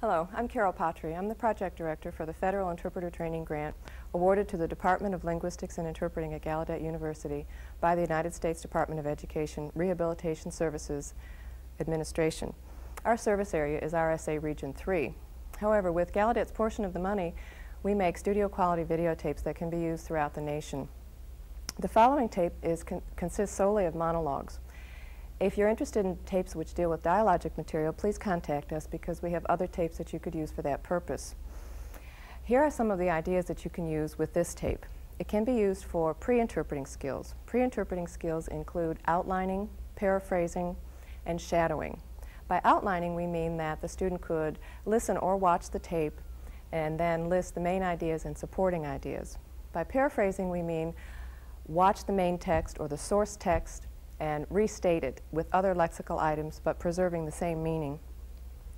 Hello, I'm Carol Patrie. I'm the project director for the Federal Interpreter Training Grant awarded to the Department of Linguistics and Interpreting at Gallaudet University by the United States Department of Education Rehabilitation Services Administration. Our service area is RSA Region 3. However, with Gallaudet's portion of the money, we make studio quality videotapes that can be used throughout the nation. The following tape is con consists solely of monologues. If you're interested in tapes which deal with dialogic material, please contact us because we have other tapes that you could use for that purpose. Here are some of the ideas that you can use with this tape. It can be used for pre-interpreting skills. Pre-interpreting skills include outlining, paraphrasing, and shadowing. By outlining, we mean that the student could listen or watch the tape and then list the main ideas and supporting ideas. By paraphrasing, we mean watch the main text or the source text and restated with other lexical items but preserving the same meaning.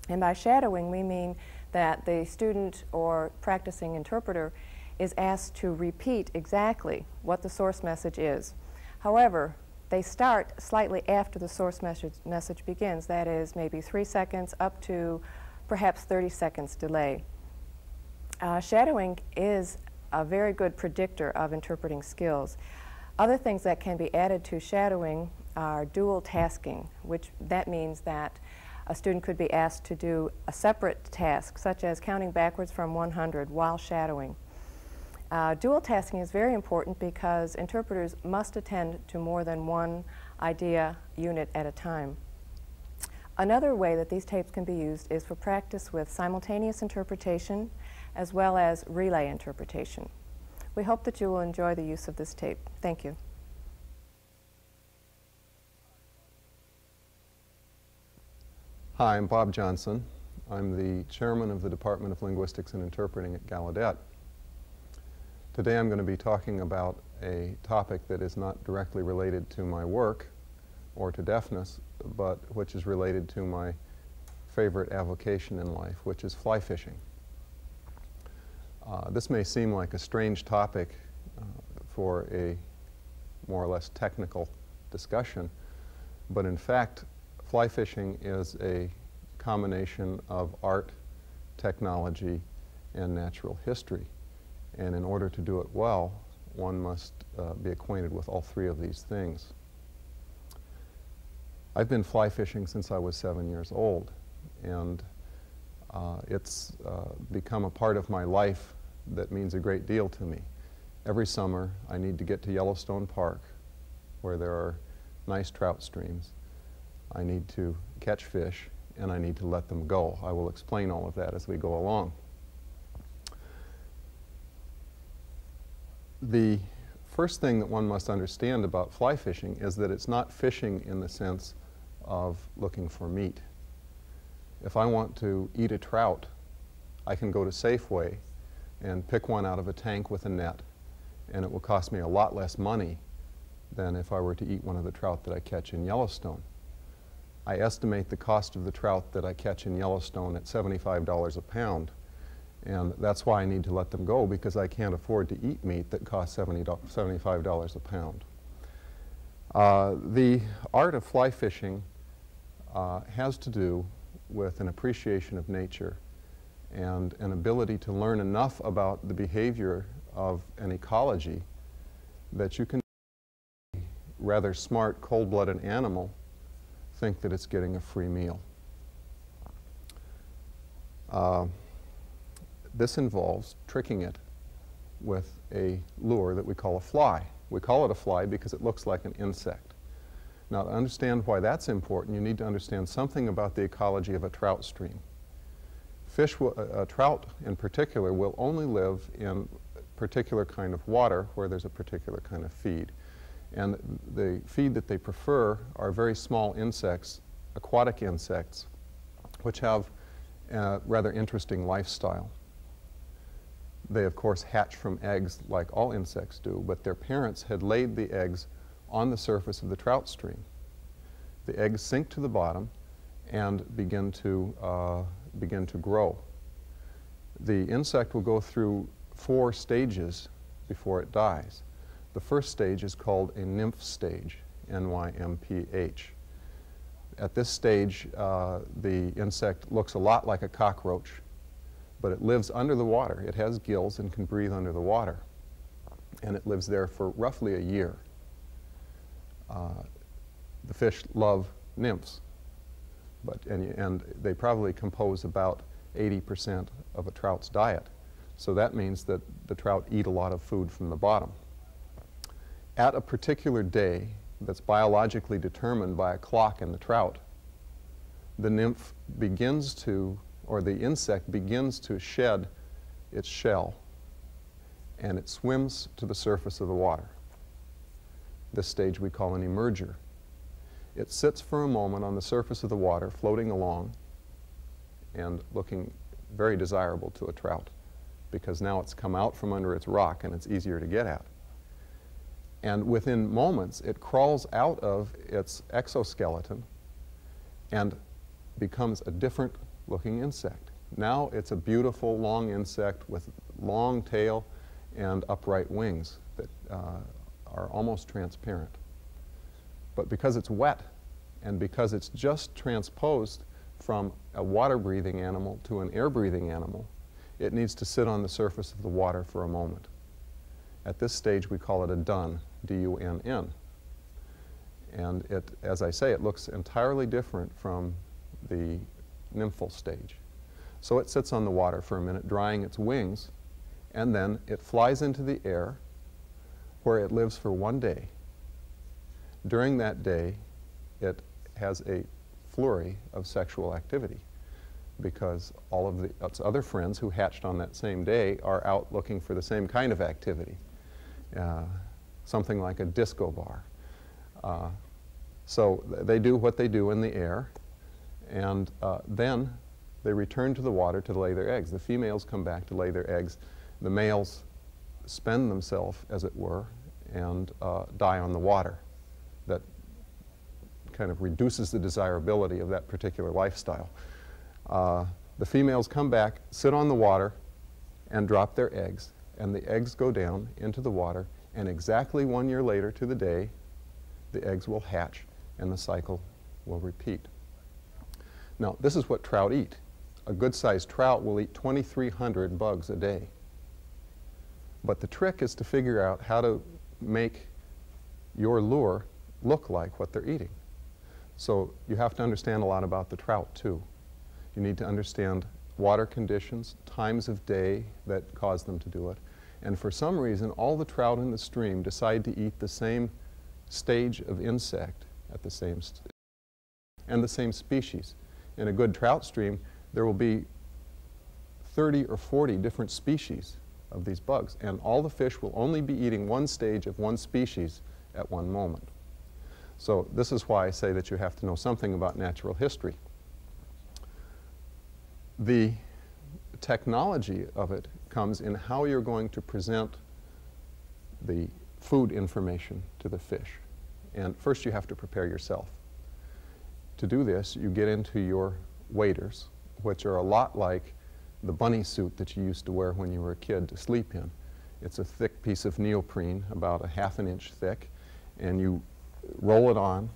And by shadowing, we mean that the student or practicing interpreter is asked to repeat exactly what the source message is. However, they start slightly after the source message, message begins, that is maybe three seconds up to perhaps 30 seconds delay. Uh, shadowing is a very good predictor of interpreting skills. Other things that can be added to shadowing are dual tasking, which that means that a student could be asked to do a separate task, such as counting backwards from 100 while shadowing. Uh, dual tasking is very important because interpreters must attend to more than one idea unit at a time. Another way that these tapes can be used is for practice with simultaneous interpretation as well as relay interpretation. We hope that you will enjoy the use of this tape. Thank you. Hi, I'm Bob Johnson. I'm the chairman of the Department of Linguistics and Interpreting at Gallaudet. Today I'm going to be talking about a topic that is not directly related to my work or to deafness, but which is related to my favorite avocation in life, which is fly fishing. Uh, this may seem like a strange topic uh, for a more or less technical discussion, but in fact, fly fishing is a combination of art, technology, and natural history. And in order to do it well, one must uh, be acquainted with all three of these things. I've been fly fishing since I was seven years old, and uh, it's uh, become a part of my life that means a great deal to me. Every summer, I need to get to Yellowstone Park, where there are nice trout streams. I need to catch fish, and I need to let them go. I will explain all of that as we go along. The first thing that one must understand about fly fishing is that it's not fishing in the sense of looking for meat. If I want to eat a trout, I can go to Safeway and pick one out of a tank with a net, and it will cost me a lot less money than if I were to eat one of the trout that I catch in Yellowstone. I estimate the cost of the trout that I catch in Yellowstone at $75 a pound. And that's why I need to let them go because I can't afford to eat meat that costs $70, $75 a pound. Uh, the art of fly fishing uh, has to do with an appreciation of nature and an ability to learn enough about the behavior of an ecology that you can rather smart, cold-blooded animal think that it's getting a free meal. Uh, this involves tricking it with a lure that we call a fly. We call it a fly because it looks like an insect. Now, to understand why that's important, you need to understand something about the ecology of a trout stream. Fish, will, trout in particular, will only live in particular kind of water where there's a particular kind of feed. And the feed that they prefer are very small insects, aquatic insects, which have a rather interesting lifestyle. They, of course, hatch from eggs like all insects do, but their parents had laid the eggs on the surface of the trout stream. The eggs sink to the bottom and begin to, uh, begin to grow. The insect will go through four stages before it dies. The first stage is called a nymph stage, N-Y-M-P-H. At this stage, uh, the insect looks a lot like a cockroach, but it lives under the water. It has gills and can breathe under the water. And it lives there for roughly a year. Uh, the fish love nymphs, but, and, and they probably compose about 80% of a trout's diet. So that means that the trout eat a lot of food from the bottom. At a particular day that's biologically determined by a clock in the trout, the nymph begins to, or the insect begins to shed its shell and it swims to the surface of the water. This stage we call an emerger. It sits for a moment on the surface of the water, floating along and looking very desirable to a trout because now it's come out from under its rock and it's easier to get at. And within moments, it crawls out of its exoskeleton and becomes a different looking insect. Now it's a beautiful long insect with long tail and upright wings that uh, are almost transparent. But because it's wet and because it's just transposed from a water-breathing animal to an air-breathing animal, it needs to sit on the surface of the water for a moment. At this stage, we call it a dun, D-U-N-N. And it, as I say, it looks entirely different from the nymphal stage. So it sits on the water for a minute, drying its wings, and then it flies into the air where it lives for one day. During that day, it has a flurry of sexual activity because all of the, its other friends who hatched on that same day are out looking for the same kind of activity, uh, something like a disco bar. Uh, so th they do what they do in the air, and uh, then they return to the water to lay their eggs. The females come back to lay their eggs. The males spend themselves, as it were, and uh, die on the water. That kind of reduces the desirability of that particular lifestyle. Uh, the females come back, sit on the water, and drop their eggs, and the eggs go down into the water, and exactly one year later to the day, the eggs will hatch, and the cycle will repeat. Now, this is what trout eat. A good-sized trout will eat 2,300 bugs a day. But the trick is to figure out how to make your lure look like what they're eating. So you have to understand a lot about the trout, too. You need to understand water conditions, times of day that cause them to do it. And for some reason, all the trout in the stream decide to eat the same stage of insect at the same and the same species. In a good trout stream, there will be 30 or 40 different species of these bugs, and all the fish will only be eating one stage of one species at one moment. So this is why I say that you have to know something about natural history the technology of it comes in how you're going to present the food information to the fish. And first you have to prepare yourself. To do this, you get into your waders, which are a lot like the bunny suit that you used to wear when you were a kid to sleep in. It's a thick piece of neoprene, about a half an inch thick, and you roll it on,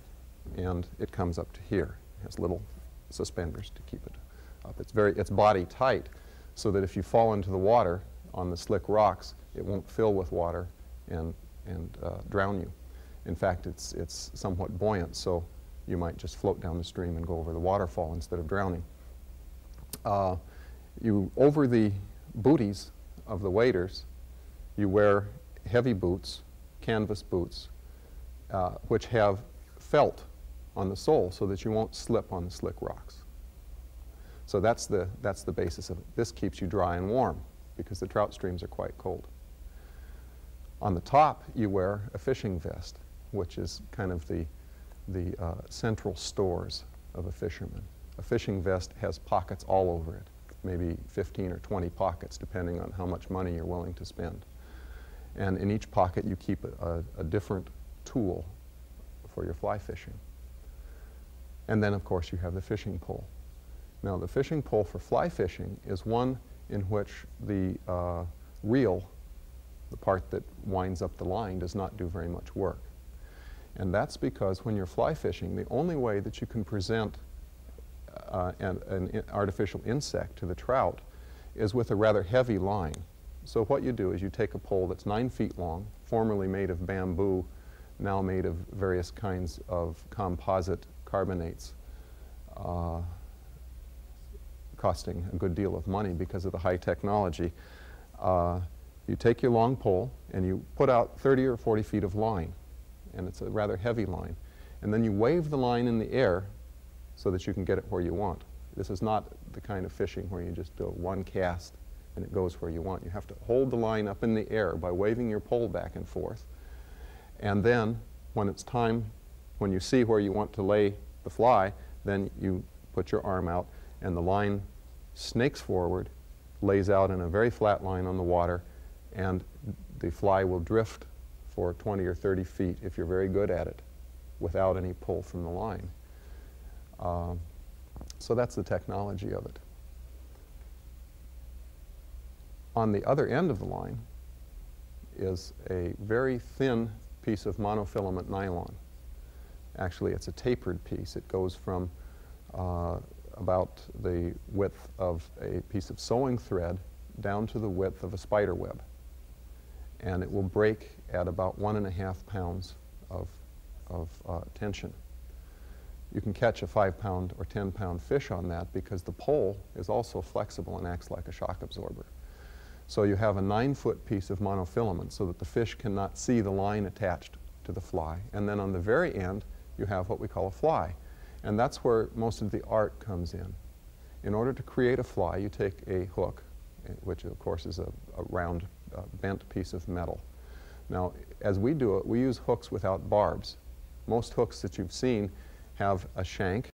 and it comes up to here. It has little suspenders to keep it up. It's, very, it's body tight so that if you fall into the water on the slick rocks, it won't fill with water and, and uh, drown you. In fact, it's, it's somewhat buoyant, so you might just float down the stream and go over the waterfall instead of drowning. Uh, you, over the booties of the waders, you wear heavy boots, canvas boots, uh, which have felt on the sole so that you won't slip on the slick rocks. So that's the, that's the basis of it. This keeps you dry and warm because the trout streams are quite cold. On the top, you wear a fishing vest, which is kind of the, the uh, central stores of a fisherman. A fishing vest has pockets all over it, maybe 15 or 20 pockets, depending on how much money you're willing to spend. And in each pocket, you keep a, a, a different tool for your fly fishing. And then, of course, you have the fishing pole. Now, the fishing pole for fly fishing is one in which the uh, reel, the part that winds up the line, does not do very much work. And that's because when you're fly fishing, the only way that you can present uh, an, an artificial insect to the trout is with a rather heavy line. So what you do is you take a pole that's nine feet long, formerly made of bamboo, now made of various kinds of composite carbonates, uh, costing a good deal of money because of the high technology. Uh, you take your long pole and you put out 30 or 40 feet of line, and it's a rather heavy line. And then you wave the line in the air so that you can get it where you want. This is not the kind of fishing where you just do one cast and it goes where you want. You have to hold the line up in the air by waving your pole back and forth. And then when it's time, when you see where you want to lay the fly, then you put your arm out and the line snakes forward, lays out in a very flat line on the water, and the fly will drift for 20 or 30 feet if you're very good at it without any pull from the line. Uh, so that's the technology of it. On the other end of the line is a very thin piece of monofilament nylon. Actually, it's a tapered piece. It goes from uh, about the width of a piece of sewing thread down to the width of a spider web. And it will break at about one and a half pounds of, of uh, tension you can catch a five pound or 10 pound fish on that because the pole is also flexible and acts like a shock absorber. So you have a nine foot piece of monofilament so that the fish cannot see the line attached to the fly. And then on the very end, you have what we call a fly. And that's where most of the art comes in. In order to create a fly, you take a hook, eh, which of course is a, a round, uh, bent piece of metal. Now, as we do it, we use hooks without barbs. Most hooks that you've seen have a shank,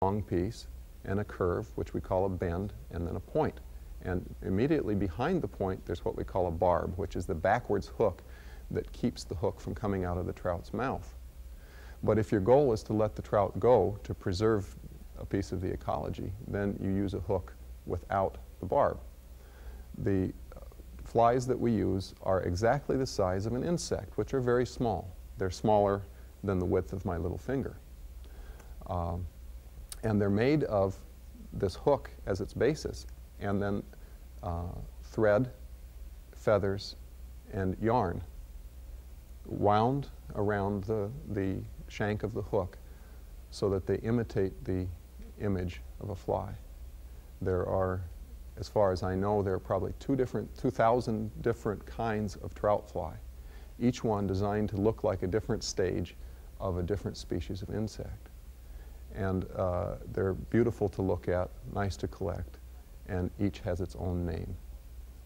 a long piece, and a curve, which we call a bend, and then a point. And immediately behind the point, there's what we call a barb, which is the backwards hook that keeps the hook from coming out of the trout's mouth. But if your goal is to let the trout go to preserve a piece of the ecology, then you use a hook without the barb. The flies that we use are exactly the size of an insect, which are very small. They're smaller than the width of my little finger. Um, and they're made of this hook as its basis, and then uh, thread, feathers, and yarn wound around the, the shank of the hook so that they imitate the image of a fly. There are, as far as I know, there are probably two different, 2,000 different kinds of trout fly, each one designed to look like a different stage of a different species of insect and uh, they're beautiful to look at, nice to collect, and each has its own name.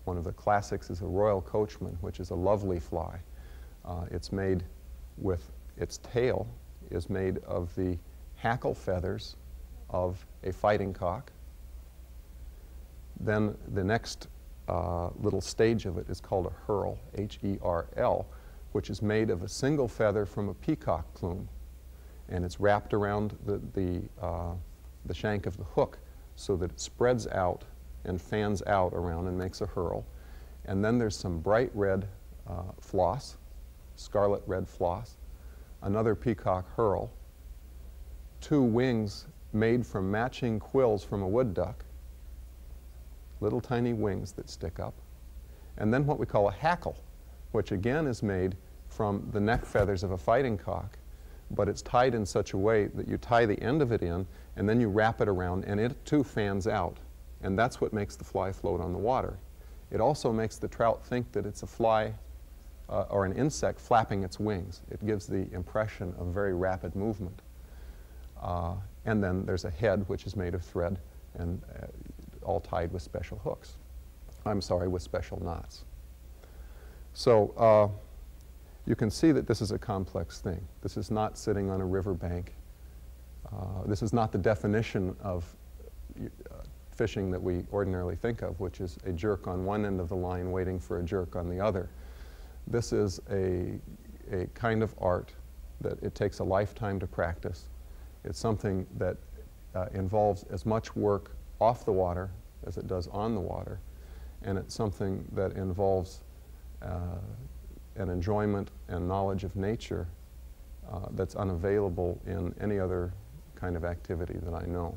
One of the classics is a royal coachman, which is a lovely fly. Uh, it's made with its tail is made of the hackle feathers of a fighting cock. Then the next uh, little stage of it is called a herl, H-E-R-L, which is made of a single feather from a peacock plume and it's wrapped around the, the, uh, the shank of the hook so that it spreads out and fans out around and makes a herl. And then there's some bright red uh, floss, scarlet red floss, another peacock herl, two wings made from matching quills from a wood duck, little tiny wings that stick up, and then what we call a hackle, which again is made from the neck feathers of a fighting cock but it's tied in such a way that you tie the end of it in and then you wrap it around and it too fans out. And that's what makes the fly float on the water. It also makes the trout think that it's a fly uh, or an insect flapping its wings. It gives the impression of very rapid movement. Uh, and then there's a head which is made of thread and uh, all tied with special hooks. I'm sorry, with special knots. So uh, you can see that this is a complex thing. This is not sitting on a riverbank. Uh, this is not the definition of uh, fishing that we ordinarily think of, which is a jerk on one end of the line waiting for a jerk on the other. This is a, a kind of art that it takes a lifetime to practice. It's something that uh, involves as much work off the water as it does on the water, and it's something that involves uh, an enjoyment and knowledge of nature uh, that's unavailable in any other kind of activity that I know.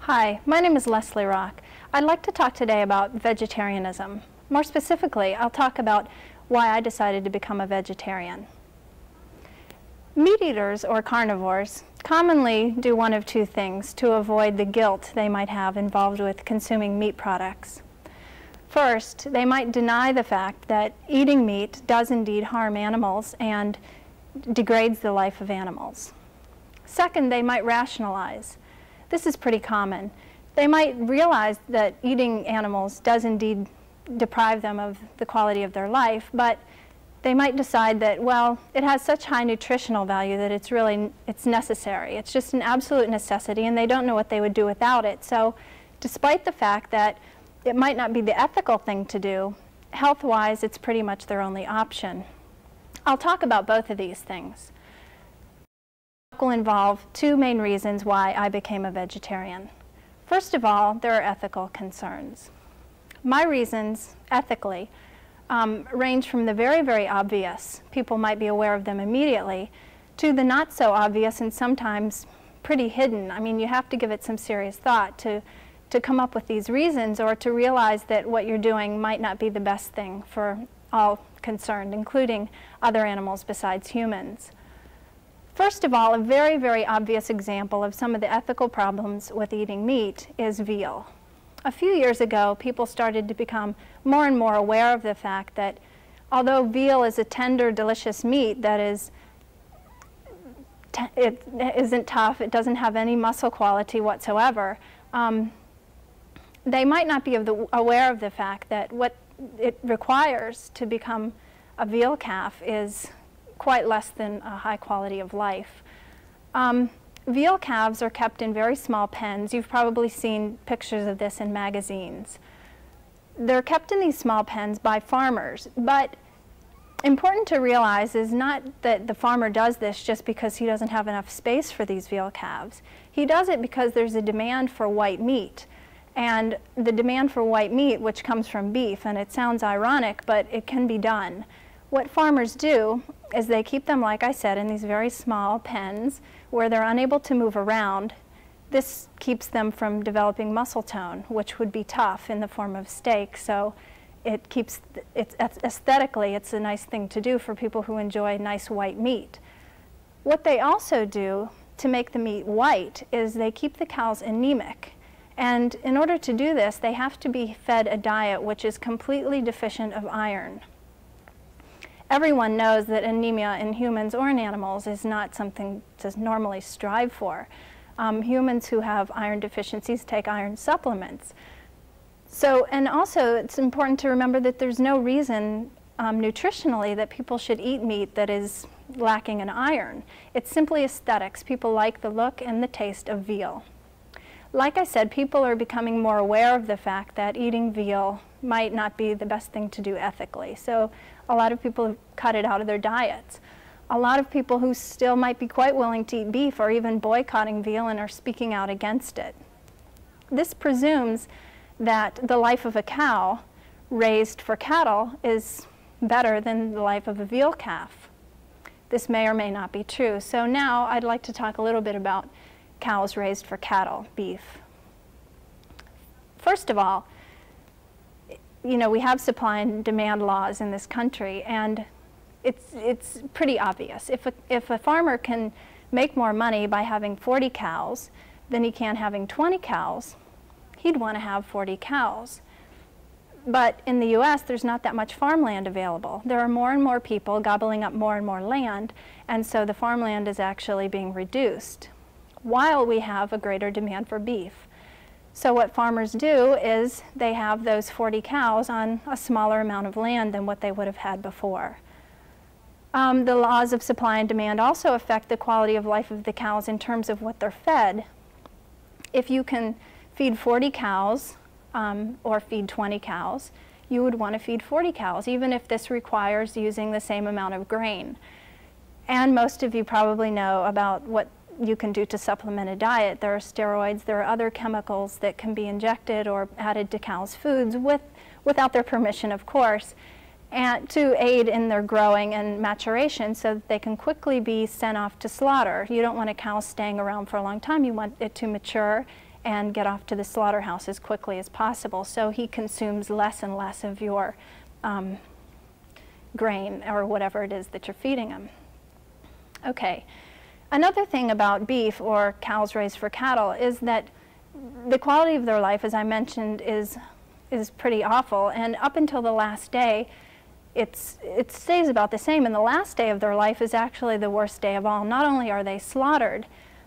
Hi, my name is Leslie Rock. I'd like to talk today about vegetarianism. More specifically, I'll talk about why I decided to become a vegetarian. Meat eaters or carnivores commonly do one of two things to avoid the guilt they might have involved with consuming meat products. First, they might deny the fact that eating meat does indeed harm animals and degrades the life of animals. Second, they might rationalize. This is pretty common. They might realize that eating animals does indeed deprive them of the quality of their life, but they might decide that, well, it has such high nutritional value that it's really, it's necessary. It's just an absolute necessity, and they don't know what they would do without it. So despite the fact that it might not be the ethical thing to do, health-wise, it's pretty much their only option. I'll talk about both of these things. will involve two main reasons why I became a vegetarian. First of all, there are ethical concerns. My reasons, ethically, um, range from the very, very obvious, people might be aware of them immediately, to the not so obvious and sometimes pretty hidden. I mean, you have to give it some serious thought to, to come up with these reasons or to realize that what you're doing might not be the best thing for all concerned, including other animals besides humans. First of all, a very, very obvious example of some of the ethical problems with eating meat is veal a few years ago, people started to become more and more aware of the fact that although veal is a tender, delicious meat that is it isn't tough, it doesn't have any muscle quality whatsoever, um, they might not be of the, aware of the fact that what it requires to become a veal calf is quite less than a high quality of life. Um, Veal calves are kept in very small pens. You've probably seen pictures of this in magazines. They're kept in these small pens by farmers, but important to realize is not that the farmer does this just because he doesn't have enough space for these veal calves. He does it because there's a demand for white meat. And the demand for white meat, which comes from beef, and it sounds ironic, but it can be done. What farmers do is they keep them, like I said, in these very small pens where they're unable to move around. This keeps them from developing muscle tone, which would be tough in the form of steak. So it keeps, it's, aesthetically, it's a nice thing to do for people who enjoy nice white meat. What they also do to make the meat white is they keep the cows anemic. And in order to do this, they have to be fed a diet which is completely deficient of iron everyone knows that anemia in humans or in animals is not something to normally strive for. Um, humans who have iron deficiencies take iron supplements. So, and also it's important to remember that there's no reason um, nutritionally that people should eat meat that is lacking in iron. It's simply aesthetics. People like the look and the taste of veal. Like I said, people are becoming more aware of the fact that eating veal might not be the best thing to do ethically. So a lot of people have cut it out of their diets. A lot of people who still might be quite willing to eat beef are even boycotting veal and are speaking out against it. This presumes that the life of a cow raised for cattle is better than the life of a veal calf. This may or may not be true. So now I'd like to talk a little bit about cows raised for cattle, beef. First of all, you know, we have supply and demand laws in this country, and it's, it's pretty obvious. If a, if a farmer can make more money by having 40 cows than he can having 20 cows, he'd want to have 40 cows. But in the U.S., there's not that much farmland available. There are more and more people gobbling up more and more land, and so the farmland is actually being reduced, while we have a greater demand for beef. So what farmers do is they have those 40 cows on a smaller amount of land than what they would have had before. Um, the laws of supply and demand also affect the quality of life of the cows in terms of what they're fed. If you can feed 40 cows um, or feed 20 cows, you would want to feed 40 cows, even if this requires using the same amount of grain. And most of you probably know about what you can do to supplement a diet. There are steroids, there are other chemicals that can be injected or added to cows' foods with without their permission, of course, and to aid in their growing and maturation so that they can quickly be sent off to slaughter. You don't want a cow staying around for a long time. You want it to mature and get off to the slaughterhouse as quickly as possible. So he consumes less and less of your um, grain or whatever it is that you're feeding him. Okay. Another thing about beef or cows raised for cattle is that the quality of their life, as I mentioned, is, is pretty awful. And up until the last day, it's, it stays about the same. And the last day of their life is actually the worst day of all. Not only are they slaughtered,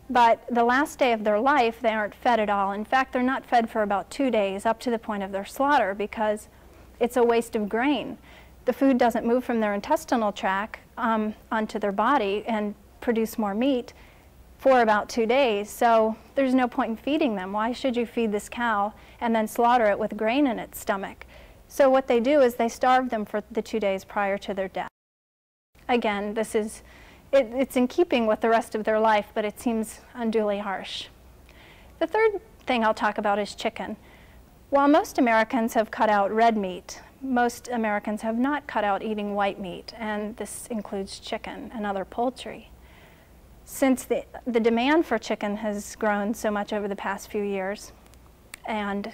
but the last day of their life, they aren't fed at all. In fact, they're not fed for about two days up to the point of their slaughter because it's a waste of grain. The food doesn't move from their intestinal tract um, onto their body and produce more meat for about two days. So there's no point in feeding them. Why should you feed this cow and then slaughter it with grain in its stomach? So what they do is they starve them for the two days prior to their death. Again, this is, it, it's in keeping with the rest of their life, but it seems unduly harsh. The third thing I'll talk about is chicken. While most Americans have cut out red meat, most Americans have not cut out eating white meat, and this includes chicken and other poultry since the, the demand for chicken has grown so much over the past few years, and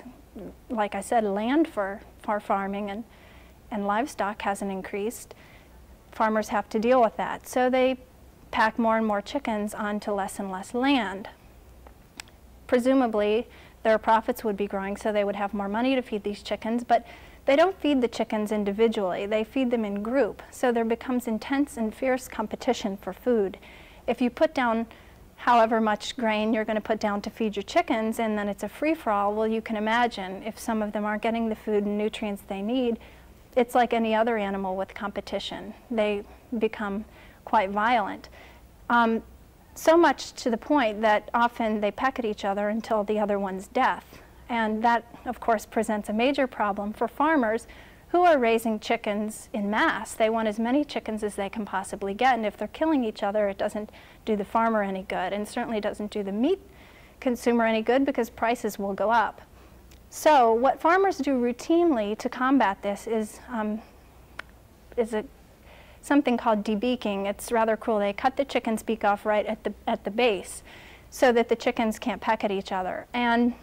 like I said, land for, for farming and, and livestock hasn't increased, farmers have to deal with that. So they pack more and more chickens onto less and less land. Presumably, their profits would be growing so they would have more money to feed these chickens, but they don't feed the chickens individually, they feed them in group. So there becomes intense and fierce competition for food if you put down however much grain you're going to put down to feed your chickens and then it's a free-for-all, well, you can imagine if some of them aren't getting the food and nutrients they need, it's like any other animal with competition. They become quite violent. Um, so much to the point that often they peck at each other until the other one's death. And that, of course, presents a major problem for farmers who are raising chickens in mass. They want as many chickens as they can possibly get, and if they're killing each other, it doesn't do the farmer any good, and certainly doesn't do the meat consumer any good because prices will go up. So what farmers do routinely to combat this is, um, is a, something called debeaking. It's rather cruel. They cut the chicken's beak off right at the, at the base so that the chickens can't peck at each other. And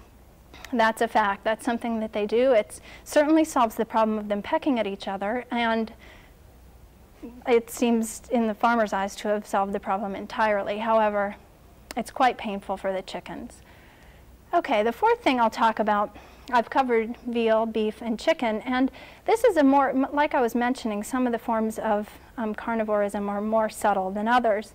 that's a fact. That's something that they do. It certainly solves the problem of them pecking at each other, and it seems in the farmer's eyes to have solved the problem entirely. However, it's quite painful for the chickens. Okay, the fourth thing I'll talk about, I've covered veal, beef, and chicken, and this is a more, like I was mentioning, some of the forms of um, carnivorism are more subtle than others.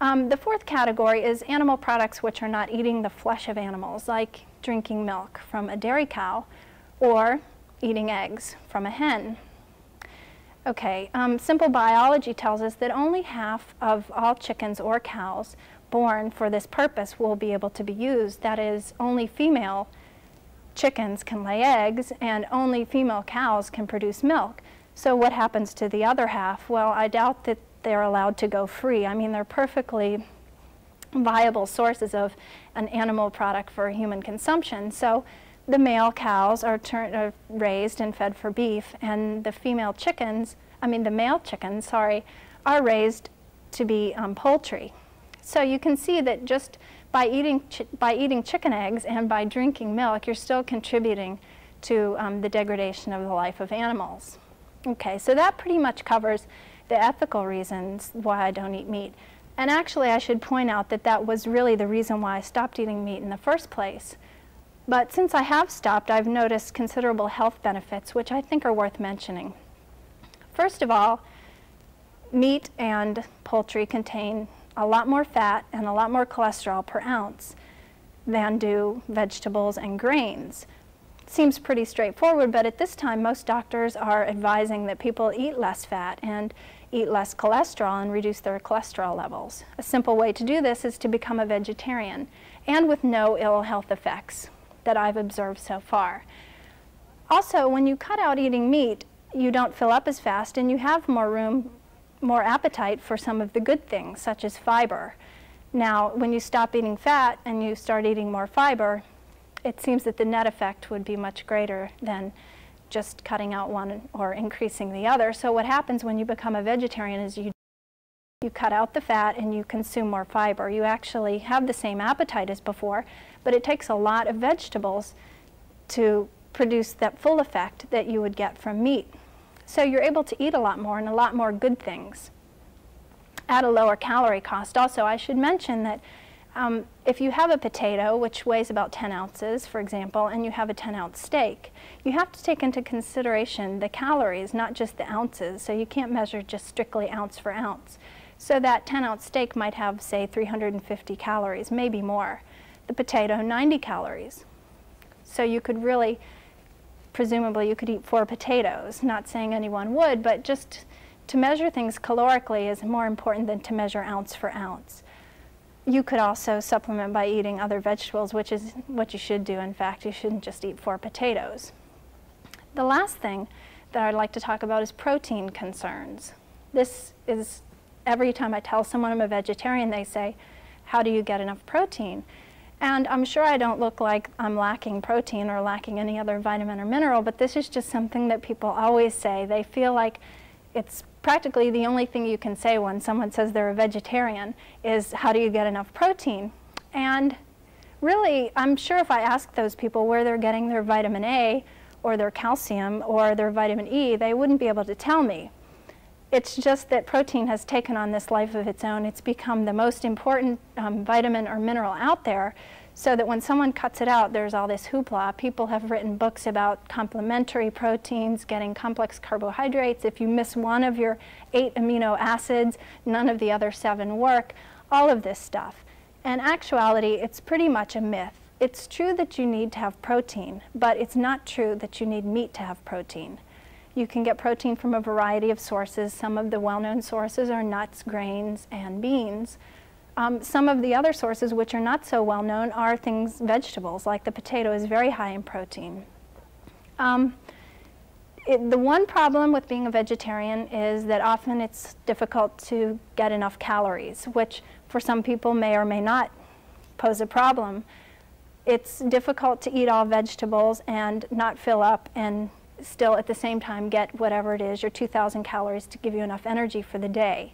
Um, the fourth category is animal products which are not eating the flesh of animals, like drinking milk from a dairy cow or eating eggs from a hen. Okay, um, simple biology tells us that only half of all chickens or cows born for this purpose will be able to be used. That is, only female chickens can lay eggs and only female cows can produce milk. So what happens to the other half? Well, I doubt that they're allowed to go free. I mean, they're perfectly viable sources of an animal product for human consumption. So the male cows are, are, raised and fed for beef, and the female chickens, I mean the male chickens, sorry, are raised to be um, poultry. So you can see that just by eating, by eating chicken eggs and by drinking milk, you're still contributing to um, the degradation of the life of animals. Okay, so that pretty much covers the ethical reasons why I don't eat meat. And actually, I should point out that that was really the reason why I stopped eating meat in the first place. But since I have stopped, I've noticed considerable health benefits, which I think are worth mentioning. First of all, meat and poultry contain a lot more fat and a lot more cholesterol per ounce than do vegetables and grains. Seems pretty straightforward, but at this time, most doctors are advising that people eat less fat and eat less cholesterol and reduce their cholesterol levels. A simple way to do this is to become a vegetarian and with no ill health effects that I've observed so far. Also, when you cut out eating meat, you don't fill up as fast and you have more room, more appetite for some of the good things, such as fiber. Now, when you stop eating fat and you start eating more fiber, it seems that the net effect would be much greater than just cutting out one or increasing the other. So what happens when you become a vegetarian is you you cut out the fat and you consume more fiber. You actually have the same appetite as before, but it takes a lot of vegetables to produce that full effect that you would get from meat. So you're able to eat a lot more and a lot more good things at a lower calorie cost. Also, I should mention that um, if you have a potato, which weighs about 10 ounces, for example, and you have a 10 ounce steak, you have to take into consideration the calories, not just the ounces. So you can't measure just strictly ounce for ounce. So that 10 ounce steak might have, say, 350 calories, maybe more. The potato, 90 calories. So you could really, presumably, you could eat four potatoes. Not saying anyone would, but just to measure things calorically is more important than to measure ounce for ounce. You could also supplement by eating other vegetables, which is what you should do. In fact, you shouldn't just eat four potatoes. The last thing that I'd like to talk about is protein concerns. This is every time I tell someone I'm a vegetarian, they say, How do you get enough protein? And I'm sure I don't look like I'm lacking protein or lacking any other vitamin or mineral, but this is just something that people always say. They feel like it's practically the only thing you can say when someone says they're a vegetarian is how do you get enough protein? And really, I'm sure if I ask those people where they're getting their vitamin A or their calcium or their vitamin E, they wouldn't be able to tell me. It's just that protein has taken on this life of its own. It's become the most important um, vitamin or mineral out there so that when someone cuts it out, there's all this hoopla. People have written books about complementary proteins, getting complex carbohydrates. If you miss one of your eight amino acids, none of the other seven work, all of this stuff. In actuality, it's pretty much a myth. It's true that you need to have protein, but it's not true that you need meat to have protein. You can get protein from a variety of sources. Some of the well-known sources are nuts, grains, and beans. Um, some of the other sources, which are not so well known, are things, vegetables, like the potato is very high in protein. Um, it, the one problem with being a vegetarian is that often it's difficult to get enough calories, which for some people may or may not pose a problem. It's difficult to eat all vegetables and not fill up and still at the same time get whatever it is, your 2,000 calories to give you enough energy for the day.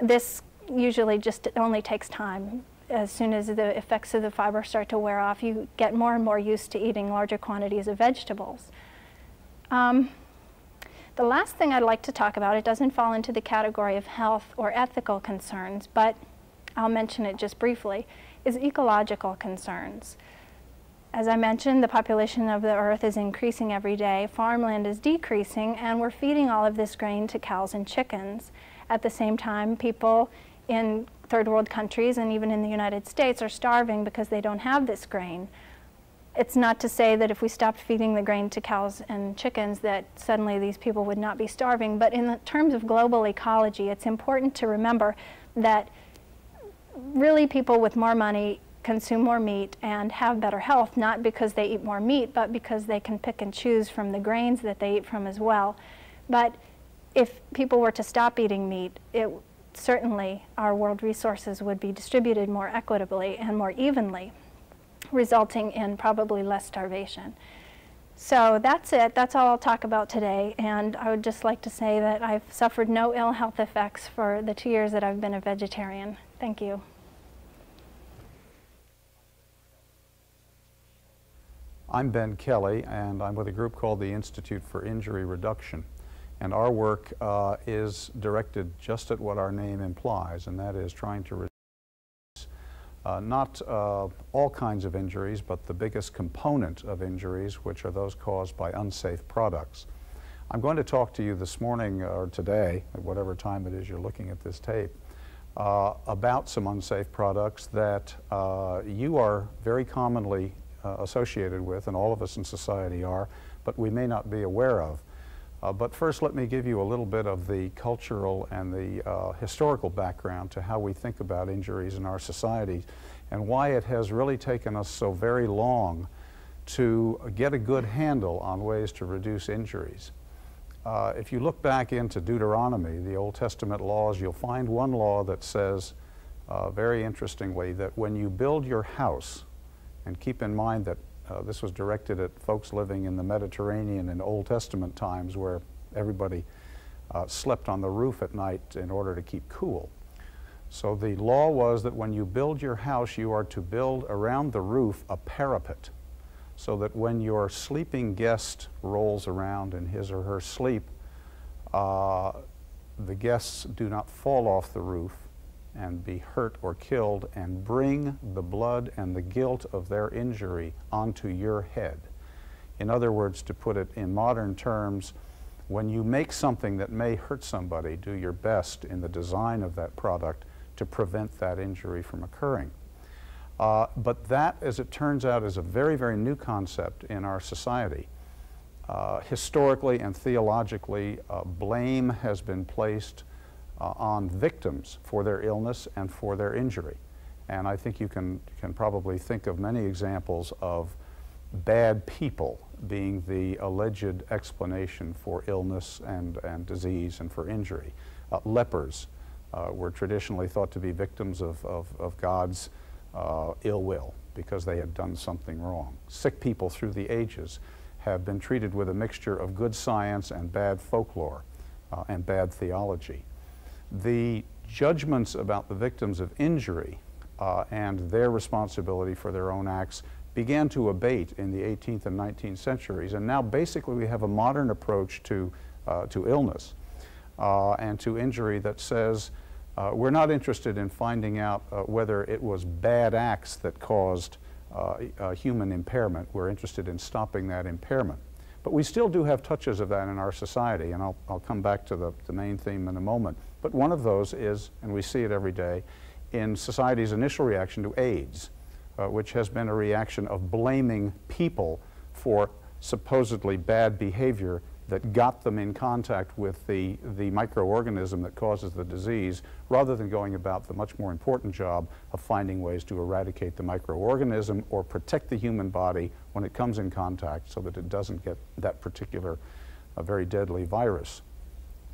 This usually just only takes time. As soon as the effects of the fiber start to wear off, you get more and more used to eating larger quantities of vegetables. Um, the last thing I'd like to talk about, it doesn't fall into the category of health or ethical concerns, but I'll mention it just briefly, is ecological concerns. As I mentioned, the population of the earth is increasing every day, farmland is decreasing, and we're feeding all of this grain to cows and chickens. At the same time, people in third world countries and even in the United States are starving because they don't have this grain. It's not to say that if we stopped feeding the grain to cows and chickens that suddenly these people would not be starving, but in terms of global ecology, it's important to remember that really people with more money consume more meat and have better health, not because they eat more meat, but because they can pick and choose from the grains that they eat from as well. But if people were to stop eating meat, it certainly our world resources would be distributed more equitably and more evenly, resulting in probably less starvation. So that's it. That's all I'll talk about today. And I would just like to say that I've suffered no ill health effects for the two years that I've been a vegetarian. Thank you. I'm Ben Kelly, and I'm with a group called the Institute for Injury Reduction. And our work uh, is directed just at what our name implies, and that is trying to reduce uh, not uh, all kinds of injuries, but the biggest component of injuries, which are those caused by unsafe products. I'm going to talk to you this morning or today, at whatever time it is you're looking at this tape, uh, about some unsafe products that uh, you are very commonly uh, associated with, and all of us in society are, but we may not be aware of. Uh, but first, let me give you a little bit of the cultural and the uh, historical background to how we think about injuries in our society and why it has really taken us so very long to get a good handle on ways to reduce injuries. Uh, if you look back into Deuteronomy, the Old Testament laws, you'll find one law that says, uh, very interestingly, that when you build your house, and keep in mind that Uh, this was directed at folks living in the Mediterranean in Old Testament times where everybody uh, slept on the roof at night in order to keep cool. So the law was that when you build your house, you are to build around the roof a parapet so that when your sleeping guest rolls around in his or her sleep, uh, the guests do not fall off the roof and be hurt or killed and bring the blood and the guilt of their injury onto your head. In other words, to put it in modern terms, when you make something that may hurt somebody, do your best in the design of that product to prevent that injury from occurring. Uh, but that, as it turns out, is a very, very new concept in our society. Uh, historically and theologically, uh, blame has been placed uh, on victims for their illness and for their injury. And I think you can, can probably think of many examples of bad people being the alleged explanation for illness and, and disease and for injury. Uh, lepers uh, were traditionally thought to be victims of, of, of God's uh, ill will because they had done something wrong. Sick people through the ages have been treated with a mixture of good science and bad folklore uh, and bad theology. The judgments about the victims of injury uh, and their responsibility for their own acts began to abate in the 18th and 19th centuries. And now basically we have a modern approach to, uh, to illness uh, and to injury that says uh, we're not interested in finding out uh, whether it was bad acts that caused uh, human impairment. We're interested in stopping that impairment. But we still do have touches of that in our society, and I'll, I'll come back to the, the main theme in a moment. But one of those is, and we see it every day, in society's initial reaction to AIDS, uh, which has been a reaction of blaming people for supposedly bad behavior that got them in contact with the, the microorganism that causes the disease, rather than going about the much more important job of finding ways to eradicate the microorganism or protect the human body when it comes in contact so that it doesn't get that particular uh, very deadly virus.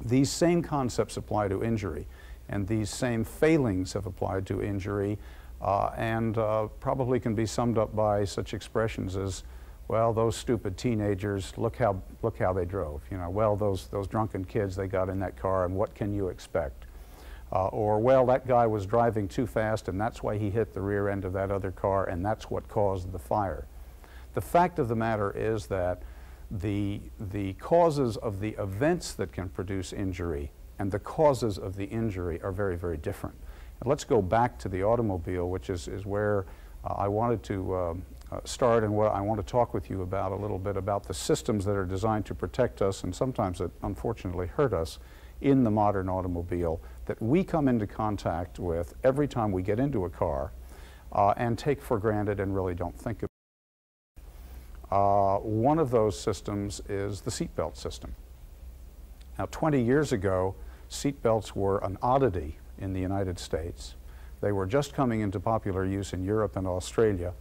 These same concepts apply to injury, and these same failings have applied to injury, uh, and uh, probably can be summed up by such expressions as well, those stupid teenagers, look how, look how they drove. You know, well, those, those drunken kids, they got in that car, and what can you expect? Uh, or, well, that guy was driving too fast, and that's why he hit the rear end of that other car, and that's what caused the fire. The fact of the matter is that the, the causes of the events that can produce injury and the causes of the injury are very, very different. And let's go back to the automobile, which is, is where uh, I wanted to um, start and what I want to talk with you about a little bit about the systems that are designed to protect us and sometimes that unfortunately hurt us in the modern automobile that we come into contact with every time we get into a car uh, and take for granted and really don't think about. Uh, one of those systems is the seatbelt system. Now 20 years ago, seatbelts were an oddity in the United States. They were just coming into popular use in Europe and Australia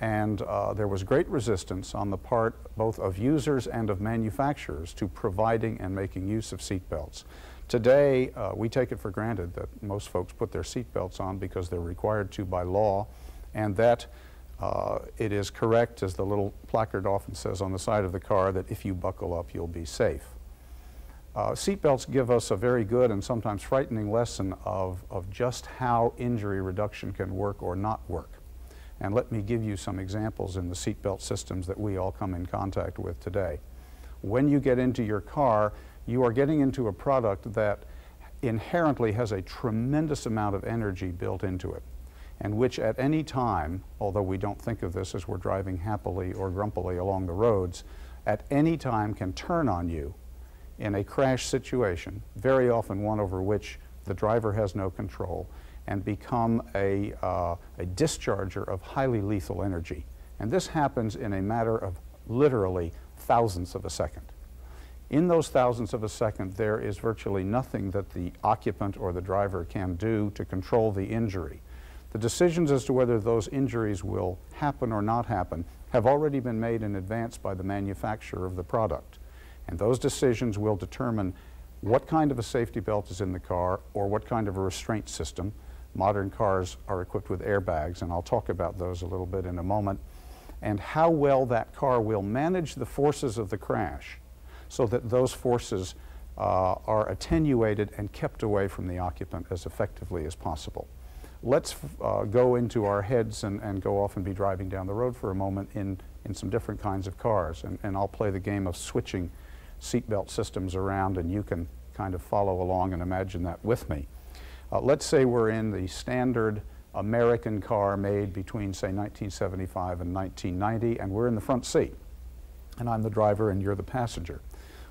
and uh, there was great resistance on the part both of users and of manufacturers to providing and making use of seatbelts. Today, uh, we take it for granted that most folks put their seatbelts on because they're required to by law, and that uh, it is correct, as the little placard often says on the side of the car, that if you buckle up, you'll be safe. Uh, seatbelts give us a very good and sometimes frightening lesson of, of just how injury reduction can work or not work. And let me give you some examples in the seatbelt systems that we all come in contact with today. When you get into your car, you are getting into a product that inherently has a tremendous amount of energy built into it, and which at any time, although we don't think of this as we're driving happily or grumpily along the roads, at any time can turn on you in a crash situation, very often one over which the driver has no control, and become a, uh, a discharger of highly lethal energy. And this happens in a matter of literally thousands of a second. In those thousands of a second, there is virtually nothing that the occupant or the driver can do to control the injury. The decisions as to whether those injuries will happen or not happen have already been made in advance by the manufacturer of the product. And those decisions will determine what kind of a safety belt is in the car or what kind of a restraint system Modern cars are equipped with airbags, and I'll talk about those a little bit in a moment. and how well that car will manage the forces of the crash so that those forces uh, are attenuated and kept away from the occupant as effectively as possible. Let's uh, go into our heads and, and go off and be driving down the road for a moment in, in some different kinds of cars. And, and I'll play the game of switching seatbelt systems around and you can kind of follow along and imagine that with me. Uh, let's say we're in the standard American car made between, say, 1975 and 1990, and we're in the front seat. And I'm the driver and you're the passenger.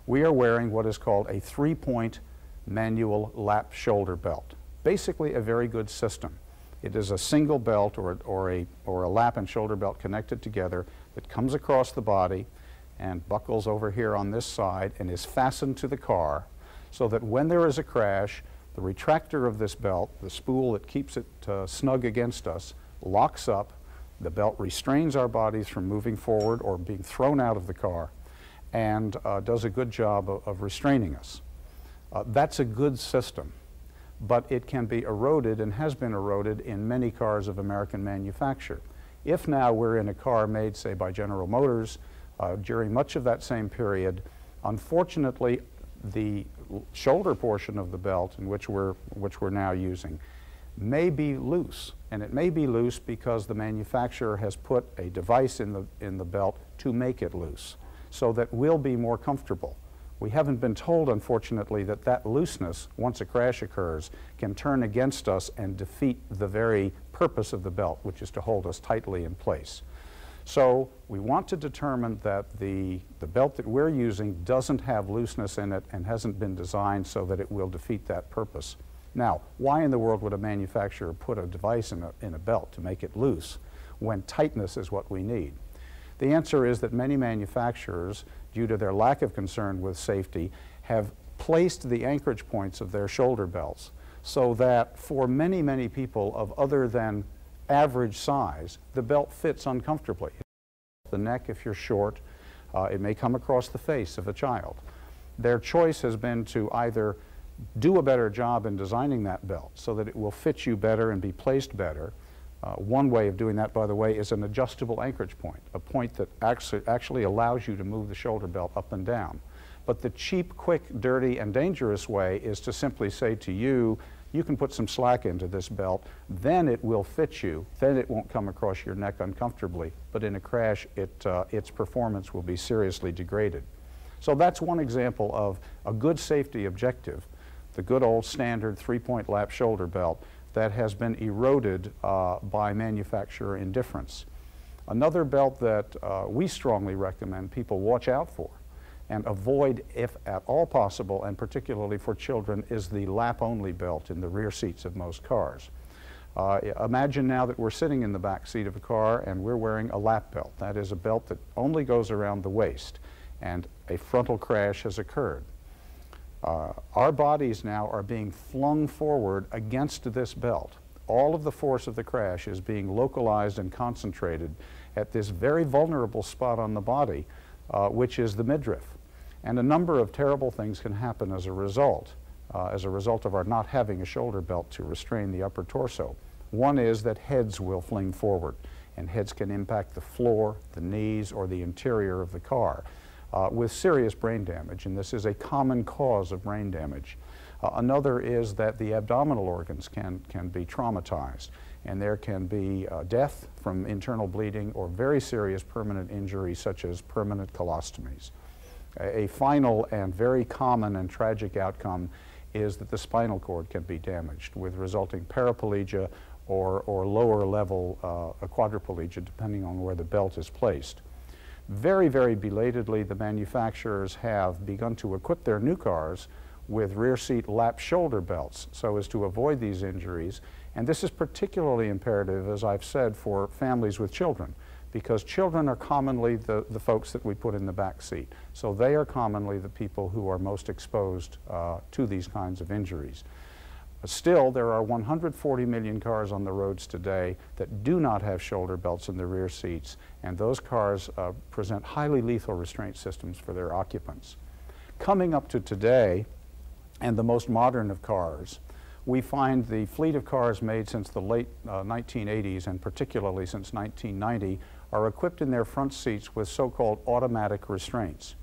We are wearing what is called a three-point manual lap shoulder belt. Basically a very good system. It is a single belt or, or, a, or a lap and shoulder belt connected together that comes across the body and buckles over here on this side and is fastened to the car so that when there is a crash, the retractor of this belt, the spool that keeps it uh, snug against us, locks up. The belt restrains our bodies from moving forward or being thrown out of the car and uh, does a good job of, of restraining us. Uh, that's a good system, but it can be eroded and has been eroded in many cars of American manufacture. If now we're in a car made, say, by General Motors uh, during much of that same period, unfortunately, the shoulder portion of the belt, in which we're, which we're now using, may be loose. And it may be loose because the manufacturer has put a device in the, in the belt to make it loose so that we'll be more comfortable. We haven't been told, unfortunately, that that looseness, once a crash occurs, can turn against us and defeat the very purpose of the belt, which is to hold us tightly in place. So we want to determine that the, the belt that we're using doesn't have looseness in it and hasn't been designed so that it will defeat that purpose. Now, why in the world would a manufacturer put a device in a, in a belt to make it loose when tightness is what we need? The answer is that many manufacturers, due to their lack of concern with safety, have placed the anchorage points of their shoulder belts so that for many, many people of other than average size, the belt fits uncomfortably. The neck if you're short, uh, it may come across the face of a child. Their choice has been to either do a better job in designing that belt so that it will fit you better and be placed better. Uh, one way of doing that, by the way, is an adjustable anchorage point, a point that actually, actually allows you to move the shoulder belt up and down. But the cheap, quick, dirty, and dangerous way is to simply say to you, you can put some slack into this belt, then it will fit you, then it won't come across your neck uncomfortably. But in a crash, it, uh, its performance will be seriously degraded. So that's one example of a good safety objective, the good old standard three-point lap shoulder belt that has been eroded uh, by manufacturer indifference. Another belt that uh, we strongly recommend people watch out for and avoid, if at all possible, and particularly for children, is the lap-only belt in the rear seats of most cars. Uh, imagine now that we're sitting in the back seat of a car and we're wearing a lap belt. That is a belt that only goes around the waist, and a frontal crash has occurred. Uh, our bodies now are being flung forward against this belt. All of the force of the crash is being localized and concentrated at this very vulnerable spot on the body, uh, which is the midriff. And a number of terrible things can happen as a result, uh, as a result of our not having a shoulder belt to restrain the upper torso. One is that heads will fling forward, and heads can impact the floor, the knees, or the interior of the car uh, with serious brain damage, and this is a common cause of brain damage. Uh, another is that the abdominal organs can, can be traumatized, and there can be uh, death from internal bleeding or very serious permanent injury such as permanent colostomies. A, final and very common and tragic outcome is that the spinal cord can be damaged with resulting paraplegia or, or lower level uh, quadriplegia depending on where the belt is placed. Very, very belatedly, the manufacturers have begun to equip their new cars with rear seat lap shoulder belts so as to avoid these injuries. And this is particularly imperative, as I've said, for families with children because children are commonly the, the folks that we put in the back seat. So they are commonly the people who are most exposed uh, to these kinds of injuries. Still, there are 140 million cars on the roads today that do not have shoulder belts in the rear seats, and those cars uh, present highly lethal restraint systems for their occupants. Coming up to today, and the most modern of cars, we find the fleet of cars made since the late uh, 1980s and particularly since 1990 are equipped in their front seats with so-called automatic restraints.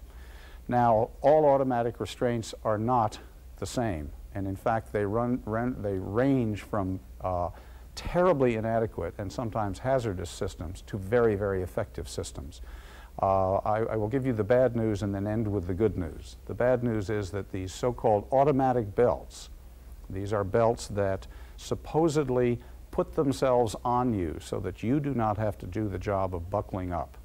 Now, all automatic restraints are not the same, and in fact, they, run, run they range from uh, terribly inadequate and sometimes hazardous systems to very, very effective systems. Uh, I, I, will give you the bad news and then end with the good news. The bad news is that these so-called automatic belts, these are belts that supposedly put themselves on you so that you do not have to do the job of buckling up,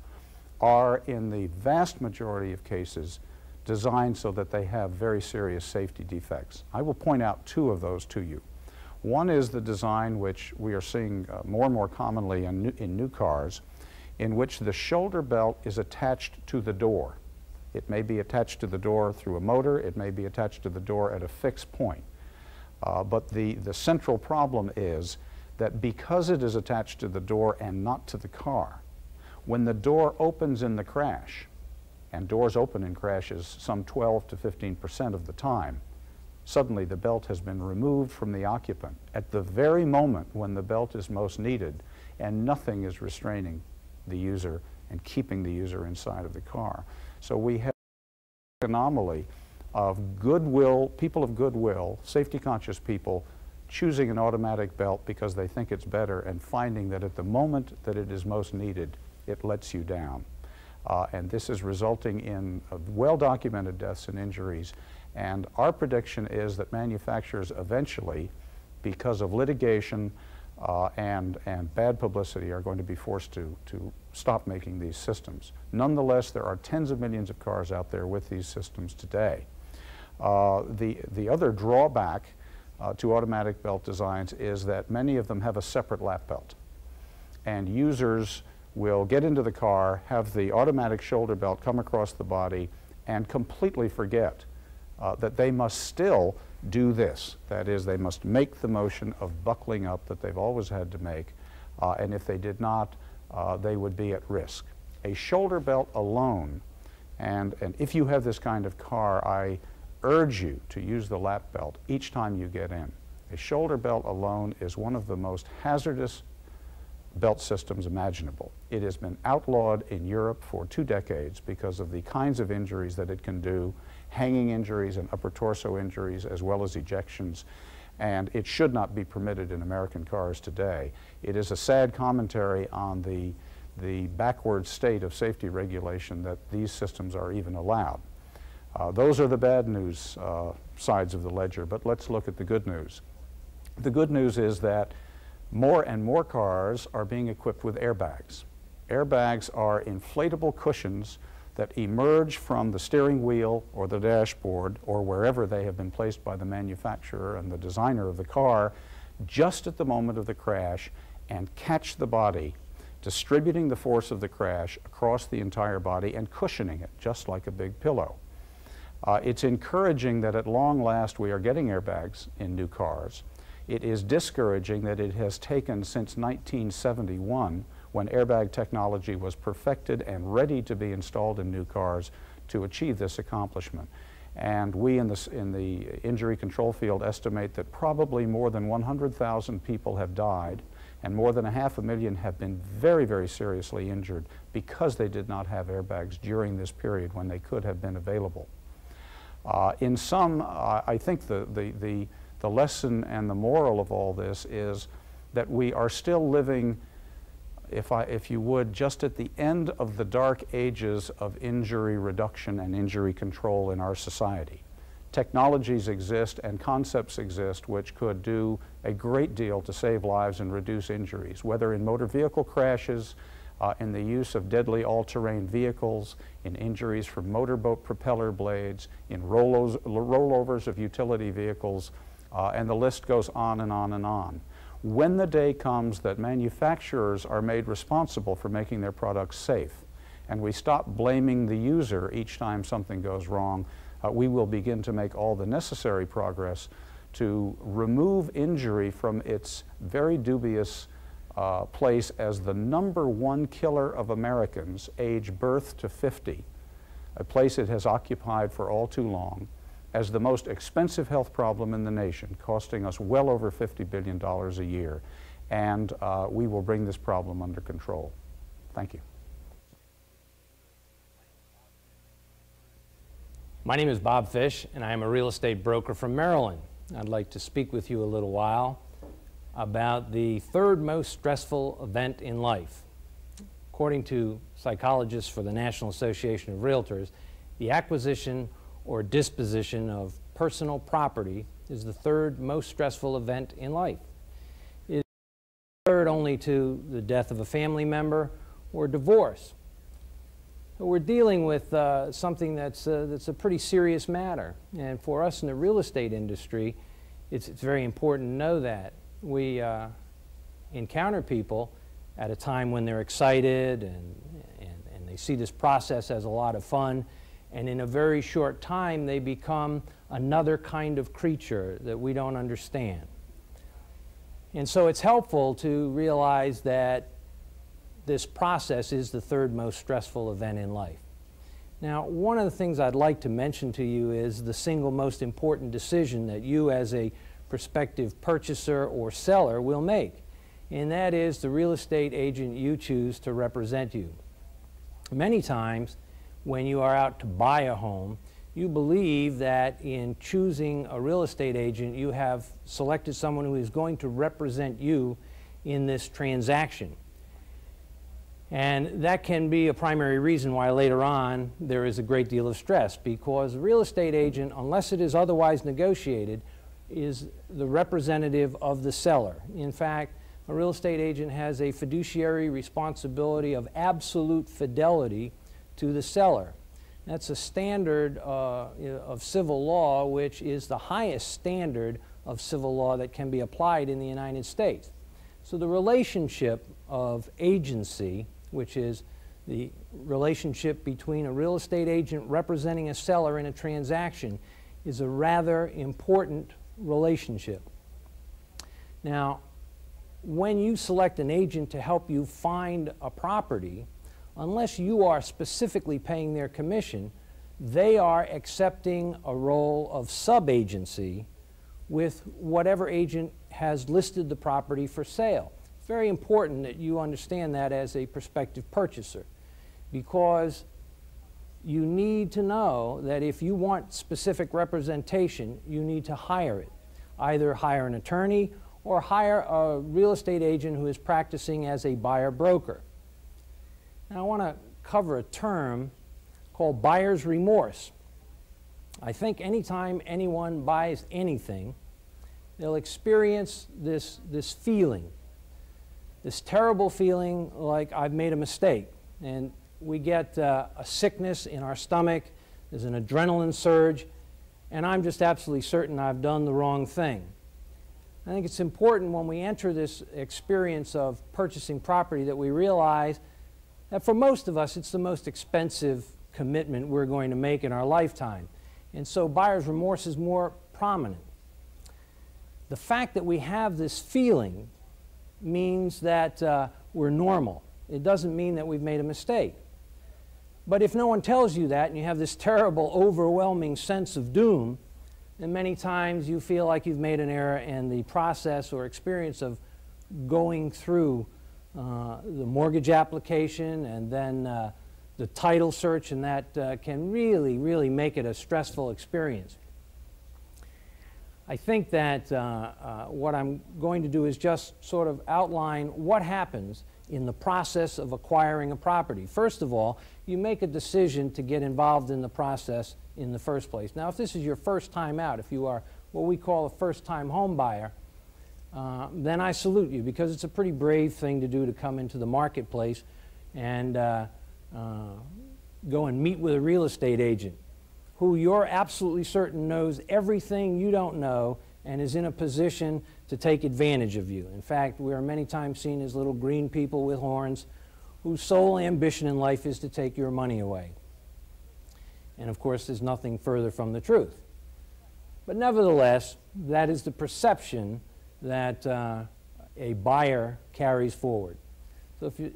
are in the vast majority of cases designed so that they have very serious safety defects. I will point out two of those to you. One is the design which we are seeing uh, more and more commonly in new, in new cars, in which the shoulder belt is attached to the door. It may be attached to the door through a motor, it may be attached to the door at a fixed point. Uh, but the, the central problem is that because it is attached to the door and not to the car, when the door opens in the crash, and doors open in crashes some 12 to 15 percent of the time, suddenly the belt has been removed from the occupant at the very moment when the belt is most needed and nothing is restraining the user and keeping the user inside of the car. So we have an anomaly of goodwill, people of goodwill, safety conscious people choosing an automatic belt because they think it's better and finding that at the moment that it is most needed, it lets you down. Uh, and this is resulting in uh, well-documented deaths and injuries. And our prediction is that manufacturers eventually, because of litigation uh, and, and bad publicity, are going to be forced to, to stop making these systems. Nonetheless, there are tens of millions of cars out there with these systems today. Uh, the, the other drawback uh, to automatic belt designs is that many of them have a separate lap belt. And users will get into the car, have the automatic shoulder belt come across the body, and completely forget uh, that they must still do this. That is, they must make the motion of buckling up that they've always had to make, uh, and if they did not, uh, they would be at risk. A shoulder belt alone, and, and if you have this kind of car, I urge you to use the lap belt each time you get in. A shoulder belt alone is one of the most hazardous belt systems imaginable. It has been outlawed in Europe for two decades because of the kinds of injuries that it can do, hanging injuries and upper torso injuries as well as ejections, and it should not be permitted in American cars today. It is a sad commentary on the, the backward state of safety regulation that these systems are even allowed. Uh, those are the bad news uh, sides of the ledger, but let's look at the good news. The good news is that more and more cars are being equipped with airbags. Airbags are inflatable cushions that emerge from the steering wheel or the dashboard or wherever they have been placed by the manufacturer and the designer of the car just at the moment of the crash and catch the body, distributing the force of the crash across the entire body and cushioning it just like a big pillow. Uh, it's encouraging that at long last we are getting airbags in new cars. It is discouraging that it has taken since 1971 when airbag technology was perfected and ready to be installed in new cars to achieve this accomplishment. And we in the, in the injury control field estimate that probably more than 100,000 people have died and more than a half a million have been very, very seriously injured because they did not have airbags during this period when they could have been available. Uh, in sum, uh, I think the, the, the, the lesson and the moral of all this is that we are still living, if, I, if you would, just at the end of the dark ages of injury reduction and injury control in our society. Technologies exist and concepts exist which could do a great deal to save lives and reduce injuries, whether in motor vehicle crashes, uh, in the use of deadly all-terrain vehicles, in injuries from motorboat propeller blades, in rollovers of utility vehicles, uh, and the list goes on and on and on. When the day comes that manufacturers are made responsible for making their products safe, and we stop blaming the user each time something goes wrong, uh, we will begin to make all the necessary progress to remove injury from its very dubious uh, place as the number one killer of Americans age birth to 50, a place it has occupied for all too long, as the most expensive health problem in the nation, costing us well over $50 billion a year. And uh, we will bring this problem under control. Thank you. My name is Bob Fish, and I am a real estate broker from Maryland. I'd like to speak with you a little while about the third most stressful event in life. According to psychologists for the National Association of Realtors, the acquisition or disposition of personal property is the third most stressful event in life. It is third only to the death of a family member or divorce. We're dealing with uh, something that's, uh, that's a pretty serious matter. And for us in the real estate industry, it's, it's very important to know that. We uh, encounter people at a time when they're excited and, and, and they see this process as a lot of fun. And in a very short time, they become another kind of creature that we don't understand. And so it's helpful to realize that this process is the third most stressful event in life. Now, one of the things I'd like to mention to you is the single most important decision that you as a prospective purchaser or seller will make, and that is the real estate agent you choose to represent you. Many times, when you are out to buy a home, you believe that in choosing a real estate agent, you have selected someone who is going to represent you in this transaction. And that can be a primary reason why later on there is a great deal of stress because a real estate agent, unless it is otherwise negotiated, is the representative of the seller. In fact, a real estate agent has a fiduciary responsibility of absolute fidelity to the seller. That's a standard uh, of civil law, which is the highest standard of civil law that can be applied in the United States. So the relationship of agency which is the relationship between a real estate agent representing a seller in a transaction, is a rather important relationship. Now, when you select an agent to help you find a property, unless you are specifically paying their commission, they are accepting a role of sub-agency with whatever agent has listed the property for sale very important that you understand that as a prospective purchaser because you need to know that if you want specific representation, you need to hire it. Either hire an attorney or hire a real estate agent who is practicing as a buyer broker. Now, I want to cover a term called buyer's remorse. I think anytime anyone buys anything, they'll experience this, this feeling this terrible feeling like I've made a mistake. And we get uh, a sickness in our stomach, there's an adrenaline surge, and I'm just absolutely certain I've done the wrong thing. I think it's important when we enter this experience of purchasing property that we realize that for most of us it's the most expensive commitment we're going to make in our lifetime. And so buyer's remorse is more prominent. The fact that we have this feeling means that uh, we're normal. It doesn't mean that we've made a mistake. But if no one tells you that and you have this terrible, overwhelming sense of doom, then many times you feel like you've made an error and the process or experience of going through uh, the mortgage application and then uh, the title search and that uh, can really, really make it a stressful experience. I think that uh, uh, what I'm going to do is just sort of outline what happens in the process of acquiring a property. First of all, you make a decision to get involved in the process in the first place. Now, if this is your first time out, if you are what we call a first-time home buyer, uh, then I salute you because it's a pretty brave thing to do to come into the marketplace and uh, uh, go and meet with a real estate agent who you're absolutely certain knows everything you don't know and is in a position to take advantage of you. In fact, we are many times seen as little green people with horns whose sole ambition in life is to take your money away. And of course, there's nothing further from the truth. But nevertheless, that is the perception that uh, a buyer carries forward. So if you,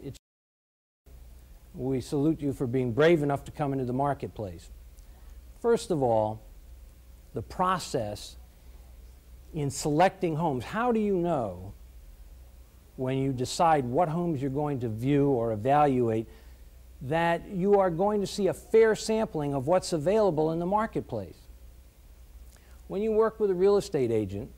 we salute you for being brave enough to come into the marketplace. First of all, the process in selecting homes. How do you know when you decide what homes you're going to view or evaluate that you are going to see a fair sampling of what's available in the marketplace. When you work with a real estate agent,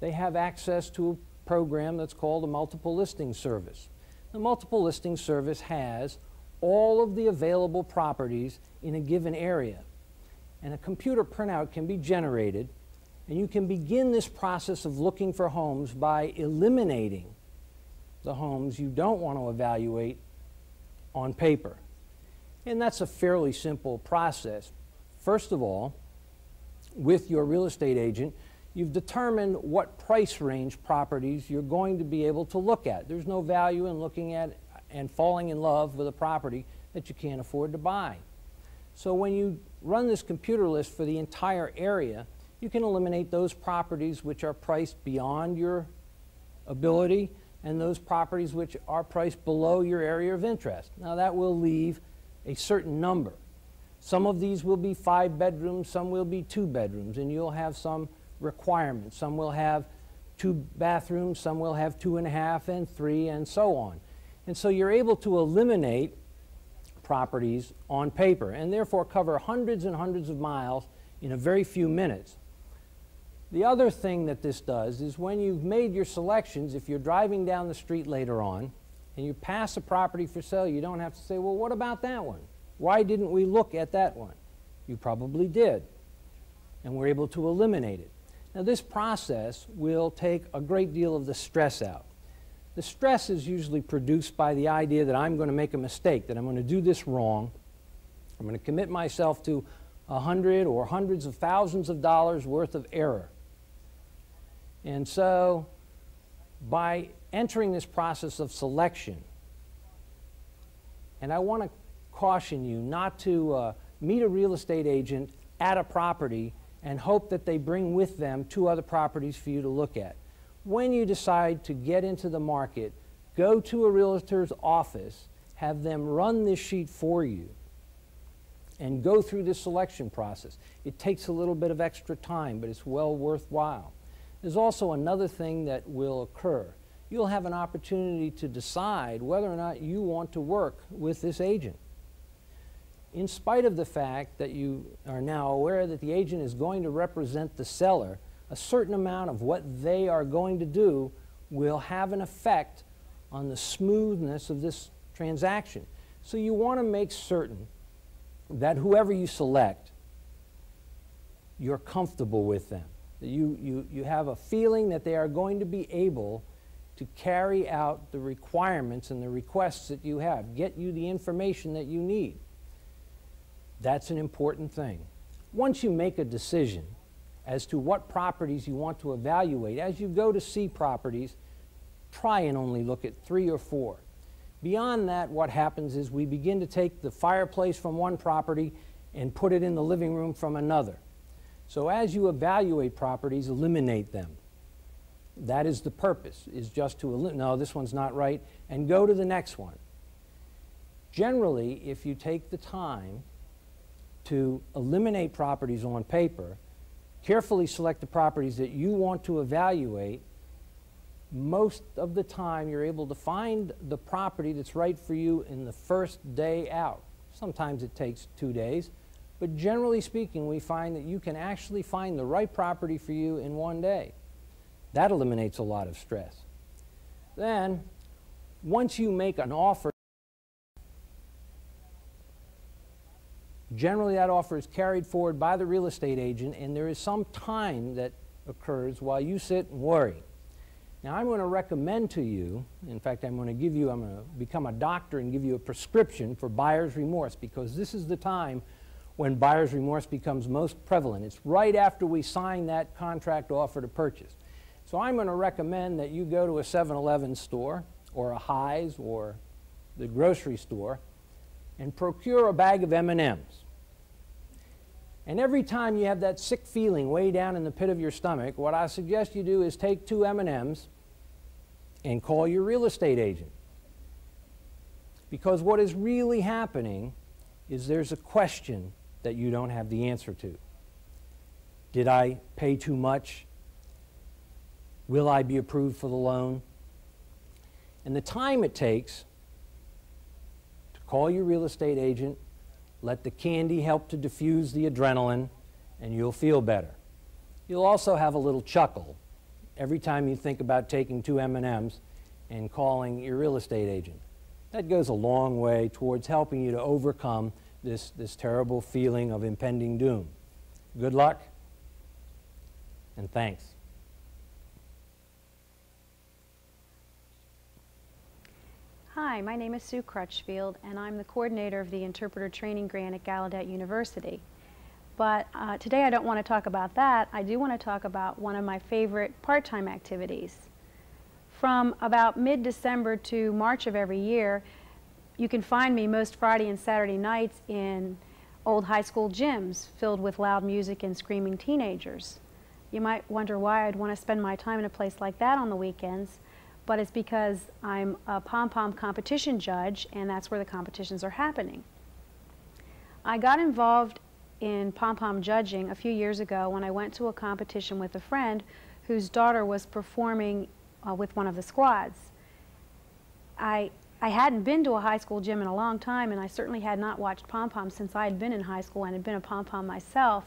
they have access to a program that's called a multiple listing service. The multiple listing service has all of the available properties in a given area. And a computer printout can be generated, and you can begin this process of looking for homes by eliminating the homes you don't want to evaluate on paper. And that's a fairly simple process. First of all, with your real estate agent, you've determined what price range properties you're going to be able to look at. There's no value in looking at and falling in love with a property that you can't afford to buy. So when you run this computer list for the entire area, you can eliminate those properties which are priced beyond your ability and those properties which are priced below your area of interest. Now that will leave a certain number. Some of these will be five bedrooms, some will be two bedrooms, and you'll have some requirements. Some will have two bathrooms, some will have two and a half and three, and so on. And so you're able to eliminate properties on paper and therefore cover hundreds and hundreds of miles in a very few minutes. The other thing that this does is when you've made your selections, if you're driving down the street later on and you pass a property for sale, you don't have to say, well, what about that one? Why didn't we look at that one? You probably did. And we're able to eliminate it. Now, this process will take a great deal of the stress out. The stress is usually produced by the idea that I'm going to make a mistake, that I'm going to do this wrong. I'm going to commit myself to a hundred or hundreds of thousands of dollars worth of error. And so, by entering this process of selection, and I want to caution you not to uh, meet a real estate agent at a property and hope that they bring with them two other properties for you to look at. When you decide to get into the market, go to a realtor's office, have them run this sheet for you, and go through this selection process. It takes a little bit of extra time, but it's well worthwhile. There's also another thing that will occur. You'll have an opportunity to decide whether or not you want to work with this agent. In spite of the fact that you are now aware that the agent is going to represent the seller, a certain amount of what they are going to do will have an effect on the smoothness of this transaction. So you want to make certain that whoever you select, you're comfortable with them. You, you, you have a feeling that they are going to be able to carry out the requirements and the requests that you have, get you the information that you need. That's an important thing. Once you make a decision as to what properties you want to evaluate, as you go to see properties, try and only look at three or four. Beyond that, what happens is we begin to take the fireplace from one property and put it in the living room from another. So as you evaluate properties, eliminate them. That is the purpose, is just to eliminate, no, this one's not right, and go to the next one. Generally, if you take the time to eliminate properties on paper, carefully select the properties that you want to evaluate, most of the time you're able to find the property that's right for you in the first day out. Sometimes it takes two days. But generally speaking, we find that you can actually find the right property for you in one day. That eliminates a lot of stress. Then, once you make an offer, generally that offer is carried forward by the real estate agent, and there is some time that occurs while you sit and worry. Now, I'm going to recommend to you, in fact, I'm going to give you, I'm going to become a doctor and give you a prescription for buyer's remorse because this is the time when buyer's remorse becomes most prevalent. It's right after we sign that contract offer to purchase. So I'm going to recommend that you go to a 7-Eleven store or a High's or the grocery store and procure a bag of M&Ms. And every time you have that sick feeling way down in the pit of your stomach, what I suggest you do is take two M&Ms and call your real estate agent. Because what is really happening is there's a question that you don't have the answer to. Did I pay too much? Will I be approved for the loan? And the time it takes to Call your real estate agent, let the candy help to diffuse the adrenaline, and you'll feel better. You'll also have a little chuckle every time you think about taking two M&Ms and calling your real estate agent. That goes a long way towards helping you to overcome this, this terrible feeling of impending doom. Good luck, and thanks. Hi, my name is Sue Crutchfield, and I'm the coordinator of the Interpreter Training Grant at Gallaudet University. But uh, today I don't want to talk about that. I do want to talk about one of my favorite part-time activities. From about mid-December to March of every year, you can find me most Friday and Saturday nights in old high school gyms filled with loud music and screaming teenagers. You might wonder why I'd want to spend my time in a place like that on the weekends, but it's because I'm a pom-pom competition judge and that's where the competitions are happening. I got involved in pom-pom judging a few years ago when I went to a competition with a friend whose daughter was performing uh, with one of the squads. I, I hadn't been to a high school gym in a long time and I certainly had not watched pom-pom since I had been in high school and had been a pom-pom myself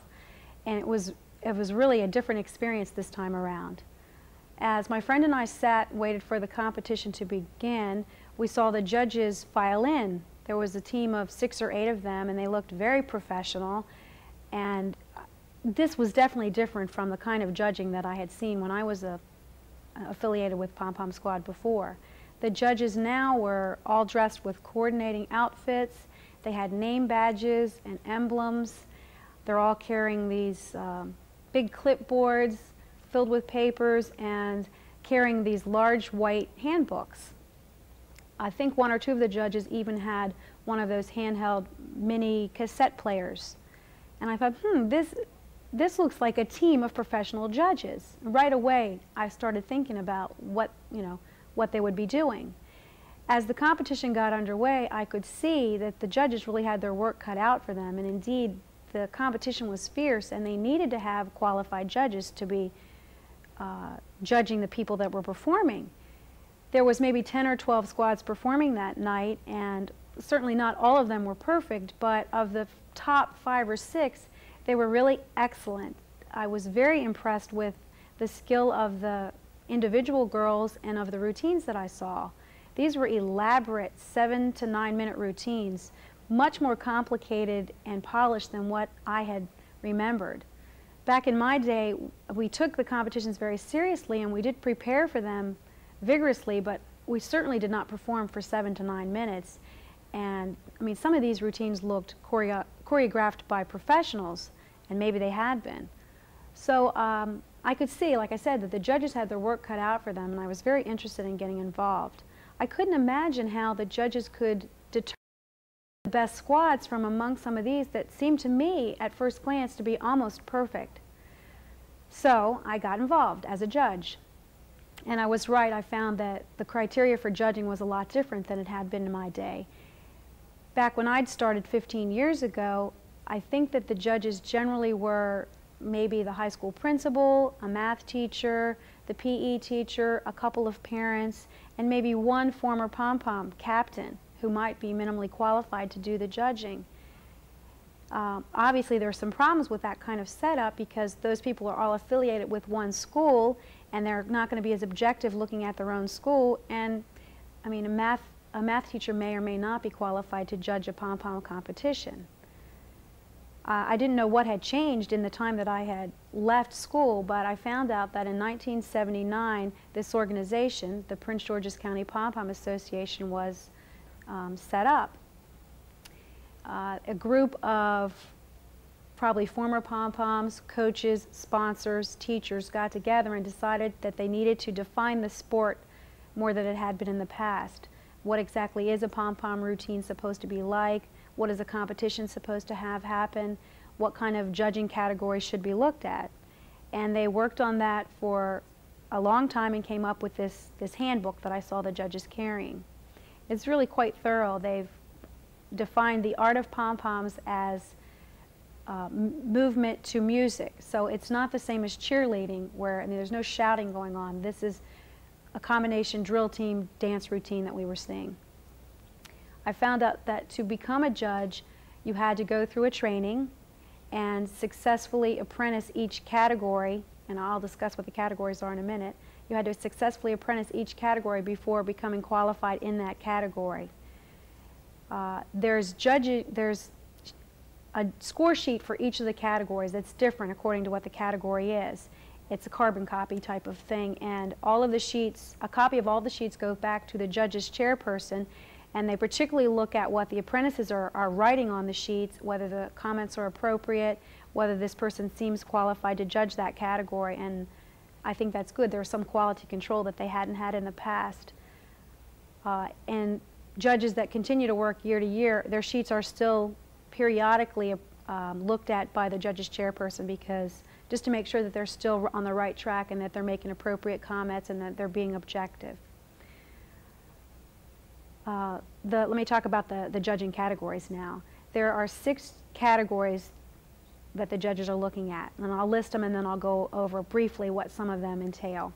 and it was, it was really a different experience this time around. As my friend and I sat waited for the competition to begin, we saw the judges file in. There was a team of six or eight of them and they looked very professional and uh, this was definitely different from the kind of judging that I had seen when I was a, affiliated with Pom Pom Squad before. The judges now were all dressed with coordinating outfits. They had name badges and emblems. They're all carrying these um, big clipboards filled with papers and carrying these large white handbooks. I think one or two of the judges even had one of those handheld mini cassette players and I thought, hmm, this, this looks like a team of professional judges. Right away, I started thinking about what, you know, what they would be doing. As the competition got underway, I could see that the judges really had their work cut out for them, and indeed, the competition was fierce, and they needed to have qualified judges to be uh, judging the people that were performing. There was maybe 10 or 12 squads performing that night, and certainly not all of them were perfect, but of the top five or six, they were really excellent. I was very impressed with the skill of the individual girls and of the routines that I saw. These were elaborate seven to nine minute routines, much more complicated and polished than what I had remembered. Back in my day, we took the competitions very seriously and we did prepare for them vigorously, but we certainly did not perform for seven to nine minutes. And I mean, some of these routines looked choreo choreographed by professionals, and maybe they had been. So um, I could see, like I said, that the judges had their work cut out for them, and I was very interested in getting involved. I couldn't imagine how the judges could determine the best squads from among some of these that seemed to me, at first glance, to be almost perfect. So I got involved as a judge. And I was right, I found that the criteria for judging was a lot different than it had been in my day back when I'd started 15 years ago, I think that the judges generally were maybe the high school principal, a math teacher, the PE teacher, a couple of parents, and maybe one former pom-pom captain who might be minimally qualified to do the judging. Um, obviously, there are some problems with that kind of setup because those people are all affiliated with one school and they're not going to be as objective looking at their own school. And I mean, a math a math teacher may or may not be qualified to judge a pom-pom competition. Uh, I didn't know what had changed in the time that I had left school, but I found out that in 1979, this organization, the Prince George's County Pom-Pom Association, was um, set up. Uh, a group of probably former pom-poms, coaches, sponsors, teachers got together and decided that they needed to define the sport more than it had been in the past what exactly is a pom-pom routine supposed to be like, what is a competition supposed to have happen, what kind of judging categories should be looked at. And they worked on that for a long time and came up with this, this handbook that I saw the judges carrying. It's really quite thorough. They've defined the art of pom-poms as uh, movement to music. So it's not the same as cheerleading where I mean, there's no shouting going on. This is a combination drill team dance routine that we were seeing. I found out that to become a judge, you had to go through a training and successfully apprentice each category, and I'll discuss what the categories are in a minute. You had to successfully apprentice each category before becoming qualified in that category. Uh, there's judge, there's a score sheet for each of the categories that's different according to what the category is. It's a carbon copy type of thing, and all of the sheets, a copy of all the sheets goes back to the judge's chairperson, and they particularly look at what the apprentices are, are writing on the sheets, whether the comments are appropriate, whether this person seems qualified to judge that category, and I think that's good. There's some quality control that they hadn't had in the past. Uh, and judges that continue to work year to year, their sheets are still periodically um, looked at by the judge's chairperson because just to make sure that they're still on the right track and that they're making appropriate comments and that they're being objective. Uh, the, let me talk about the, the judging categories now. There are six categories that the judges are looking at, and I'll list them and then I'll go over briefly what some of them entail.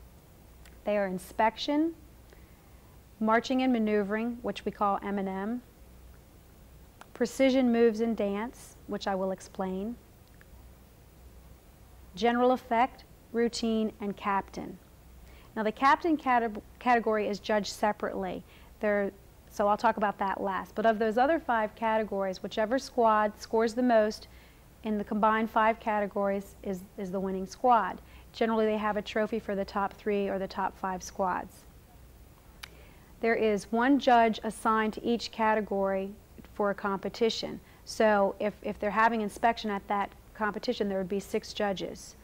They are inspection, marching and maneuvering, which we call M&M, precision moves and dance, which I will explain, general effect, routine, and captain. Now the captain cate category is judged separately. There, so I'll talk about that last. But of those other five categories, whichever squad scores the most in the combined five categories is, is the winning squad. Generally they have a trophy for the top three or the top five squads. There is one judge assigned to each category for a competition. So if, if they're having inspection at that competition, there would be six judges.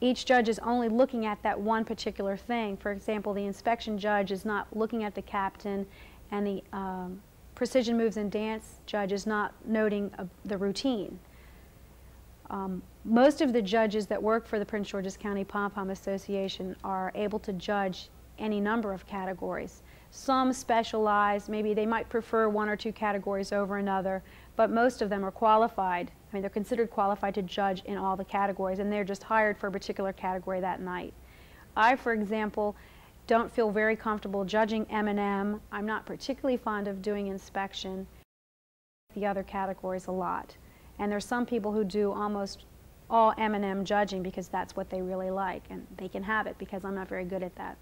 Each judge is only looking at that one particular thing. For example, the inspection judge is not looking at the captain, and the um, precision moves and dance judge is not noting uh, the routine. Um, most of the judges that work for the Prince George's County Pom Pom Association are able to judge any number of categories. Some specialize, maybe they might prefer one or two categories over another, but most of them are qualified. I mean, they're considered qualified to judge in all the categories, and they're just hired for a particular category that night. I, for example, don't feel very comfortable judging M&M. I'm not particularly fond of doing inspection. The other categories a lot. And there's some people who do almost all M&M judging because that's what they really like, and they can have it because I'm not very good at that.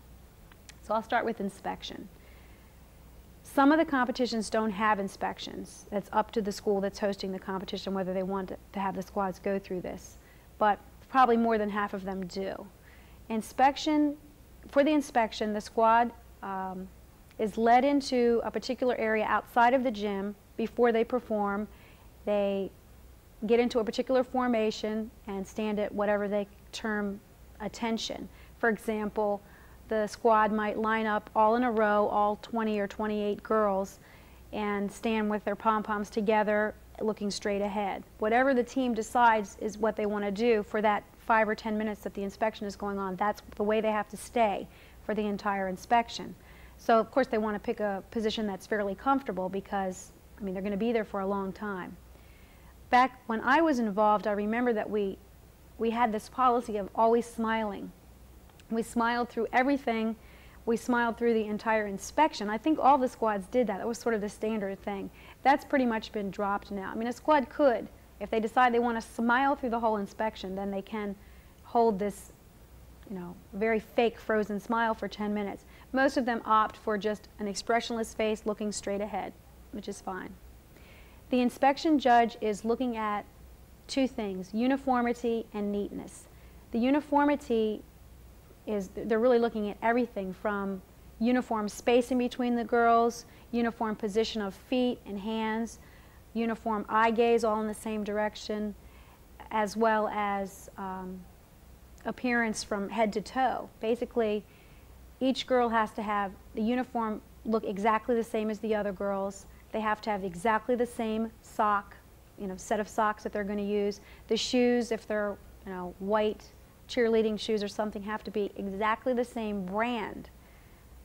So I'll start with inspection. Some of the competitions don't have inspections. It's up to the school that's hosting the competition whether they want to have the squads go through this. But probably more than half of them do. Inspection, for the inspection, the squad um, is led into a particular area outside of the gym before they perform. They get into a particular formation and stand at whatever they term attention. For example, the squad might line up all in a row, all 20 or 28 girls, and stand with their pom-poms together looking straight ahead. Whatever the team decides is what they want to do for that five or 10 minutes that the inspection is going on. That's the way they have to stay for the entire inspection. So of course they want to pick a position that's fairly comfortable because, I mean, they're going to be there for a long time. Back when I was involved, I remember that we, we had this policy of always smiling we smiled through everything. We smiled through the entire inspection. I think all the squads did that. That was sort of the standard thing. That's pretty much been dropped now. I mean, a squad could, if they decide they want to smile through the whole inspection, then they can hold this, you know, very fake frozen smile for 10 minutes. Most of them opt for just an expressionless face looking straight ahead, which is fine. The inspection judge is looking at two things, uniformity and neatness. The uniformity is they're really looking at everything from uniform spacing between the girls, uniform position of feet and hands, uniform eye gaze all in the same direction, as well as um, appearance from head to toe. Basically, each girl has to have the uniform look exactly the same as the other girls. They have to have exactly the same sock, you know, set of socks that they're going to use. The shoes, if they're, you know, white cheerleading shoes or something have to be exactly the same brand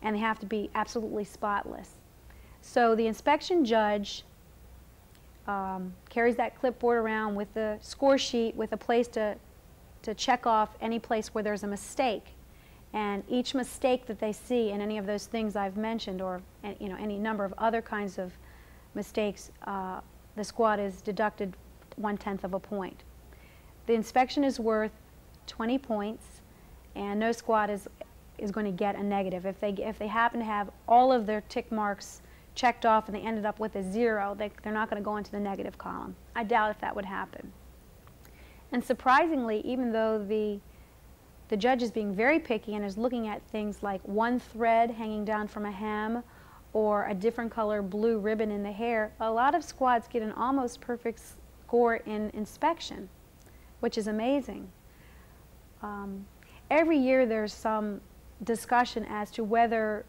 and they have to be absolutely spotless. So the inspection judge um, carries that clipboard around with the score sheet with a place to, to check off any place where there's a mistake. And each mistake that they see in any of those things I've mentioned or you know, any number of other kinds of mistakes, uh, the squad is deducted one-tenth of a point. The inspection is worth 20 points, and no squad is, is going to get a negative. If they, if they happen to have all of their tick marks checked off and they ended up with a zero, they, they're not going to go into the negative column. I doubt if that would happen. And surprisingly, even though the, the judge is being very picky and is looking at things like one thread hanging down from a hem or a different color blue ribbon in the hair, a lot of squads get an almost perfect score in inspection, which is amazing. Um, every year there's some discussion as to whether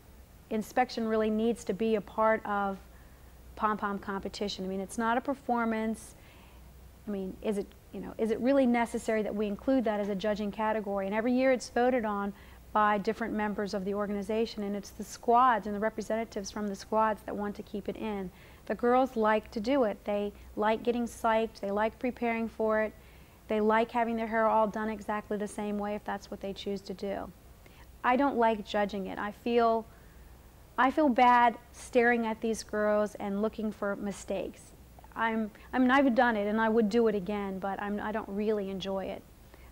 inspection really needs to be a part of pom-pom competition. I mean, it's not a performance. I mean, is it, you know, is it really necessary that we include that as a judging category? And every year it's voted on by different members of the organization, and it's the squads and the representatives from the squads that want to keep it in. The girls like to do it. They like getting psyched. They like preparing for it. They like having their hair all done exactly the same way if that's what they choose to do. I don't like judging it. I feel, I feel bad staring at these girls and looking for mistakes. I'm, I mean, I've done it and I would do it again, but I'm, I don't really enjoy it.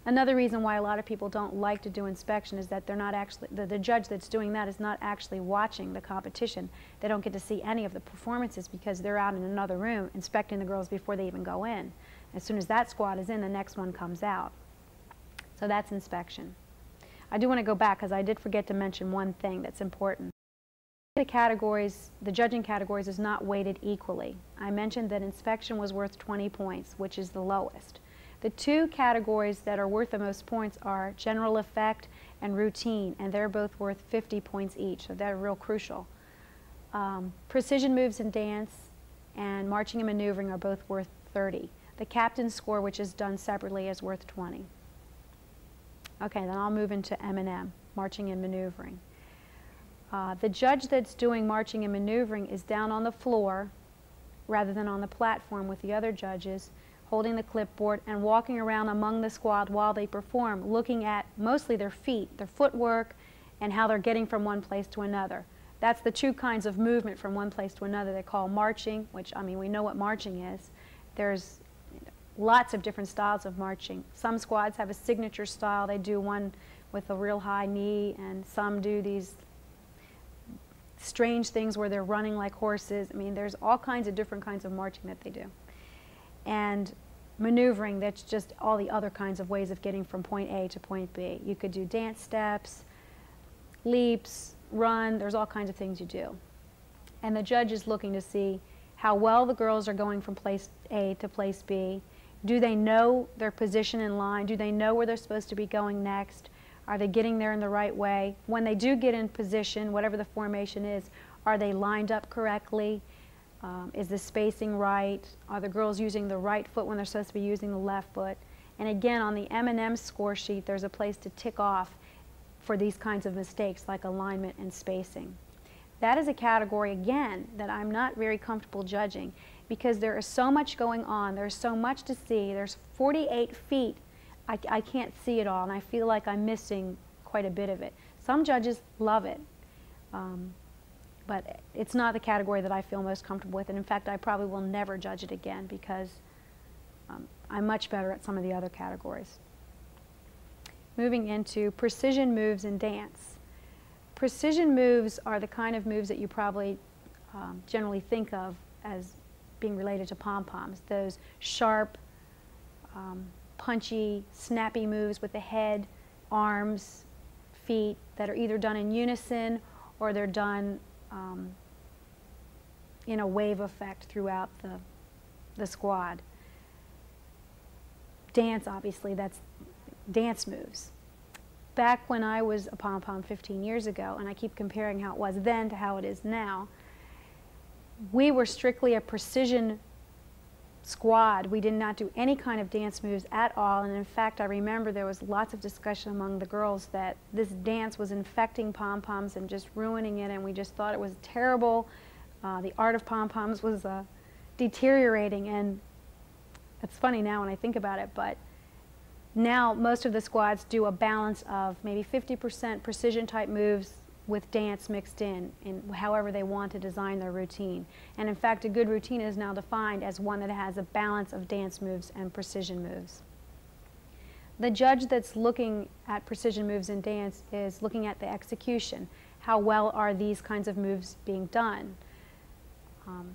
Another reason why a lot of people don't like to do inspection is that they're not actually, the, the judge that's doing that is not actually watching the competition. They don't get to see any of the performances because they're out in another room inspecting the girls before they even go in. As soon as that squad is in, the next one comes out. So that's inspection. I do want to go back because I did forget to mention one thing that's important. The categories, the judging categories is not weighted equally. I mentioned that inspection was worth 20 points, which is the lowest. The two categories that are worth the most points are general effect and routine, and they're both worth 50 points each, so they're real crucial. Um, precision moves and dance and marching and maneuvering are both worth 30. The captain's score, which is done separately, is worth 20. Okay, then I'll move into M&M, marching and maneuvering. Uh, the judge that's doing marching and maneuvering is down on the floor rather than on the platform with the other judges holding the clipboard and walking around among the squad while they perform, looking at mostly their feet, their footwork, and how they're getting from one place to another. That's the two kinds of movement from one place to another they call marching, which, I mean, we know what marching is. There's lots of different styles of marching. Some squads have a signature style. They do one with a real high knee, and some do these strange things where they're running like horses. I mean, there's all kinds of different kinds of marching that they do and maneuvering, that's just all the other kinds of ways of getting from point A to point B. You could do dance steps, leaps, run, there's all kinds of things you do. And the judge is looking to see how well the girls are going from place A to place B. Do they know their position in line? Do they know where they're supposed to be going next? Are they getting there in the right way? When they do get in position, whatever the formation is, are they lined up correctly? Um, is the spacing right? Are the girls using the right foot when they're supposed to be using the left foot? And again, on the M&M score sheet, there's a place to tick off for these kinds of mistakes like alignment and spacing. That is a category, again, that I'm not very comfortable judging because there is so much going on. There's so much to see. There's 48 feet. I, I can't see it all, and I feel like I'm missing quite a bit of it. Some judges love it. Um, but it's not the category that I feel most comfortable with. And in fact, I probably will never judge it again because um, I'm much better at some of the other categories. Moving into precision moves in dance. Precision moves are the kind of moves that you probably um, generally think of as being related to pom-poms. Those sharp, um, punchy, snappy moves with the head, arms, feet that are either done in unison or they're done um, in a wave effect throughout the, the squad. Dance, obviously, that's dance moves. Back when I was a pom-pom 15 years ago, and I keep comparing how it was then to how it is now, we were strictly a precision squad. We did not do any kind of dance moves at all. And in fact, I remember there was lots of discussion among the girls that this dance was infecting pom-poms and just ruining it. And we just thought it was terrible. Uh, the art of pom-poms was uh, deteriorating. And it's funny now when I think about it, but now most of the squads do a balance of maybe 50% precision type moves with dance mixed in, in however they want to design their routine. And in fact, a good routine is now defined as one that has a balance of dance moves and precision moves. The judge that's looking at precision moves in dance is looking at the execution. How well are these kinds of moves being done? Um,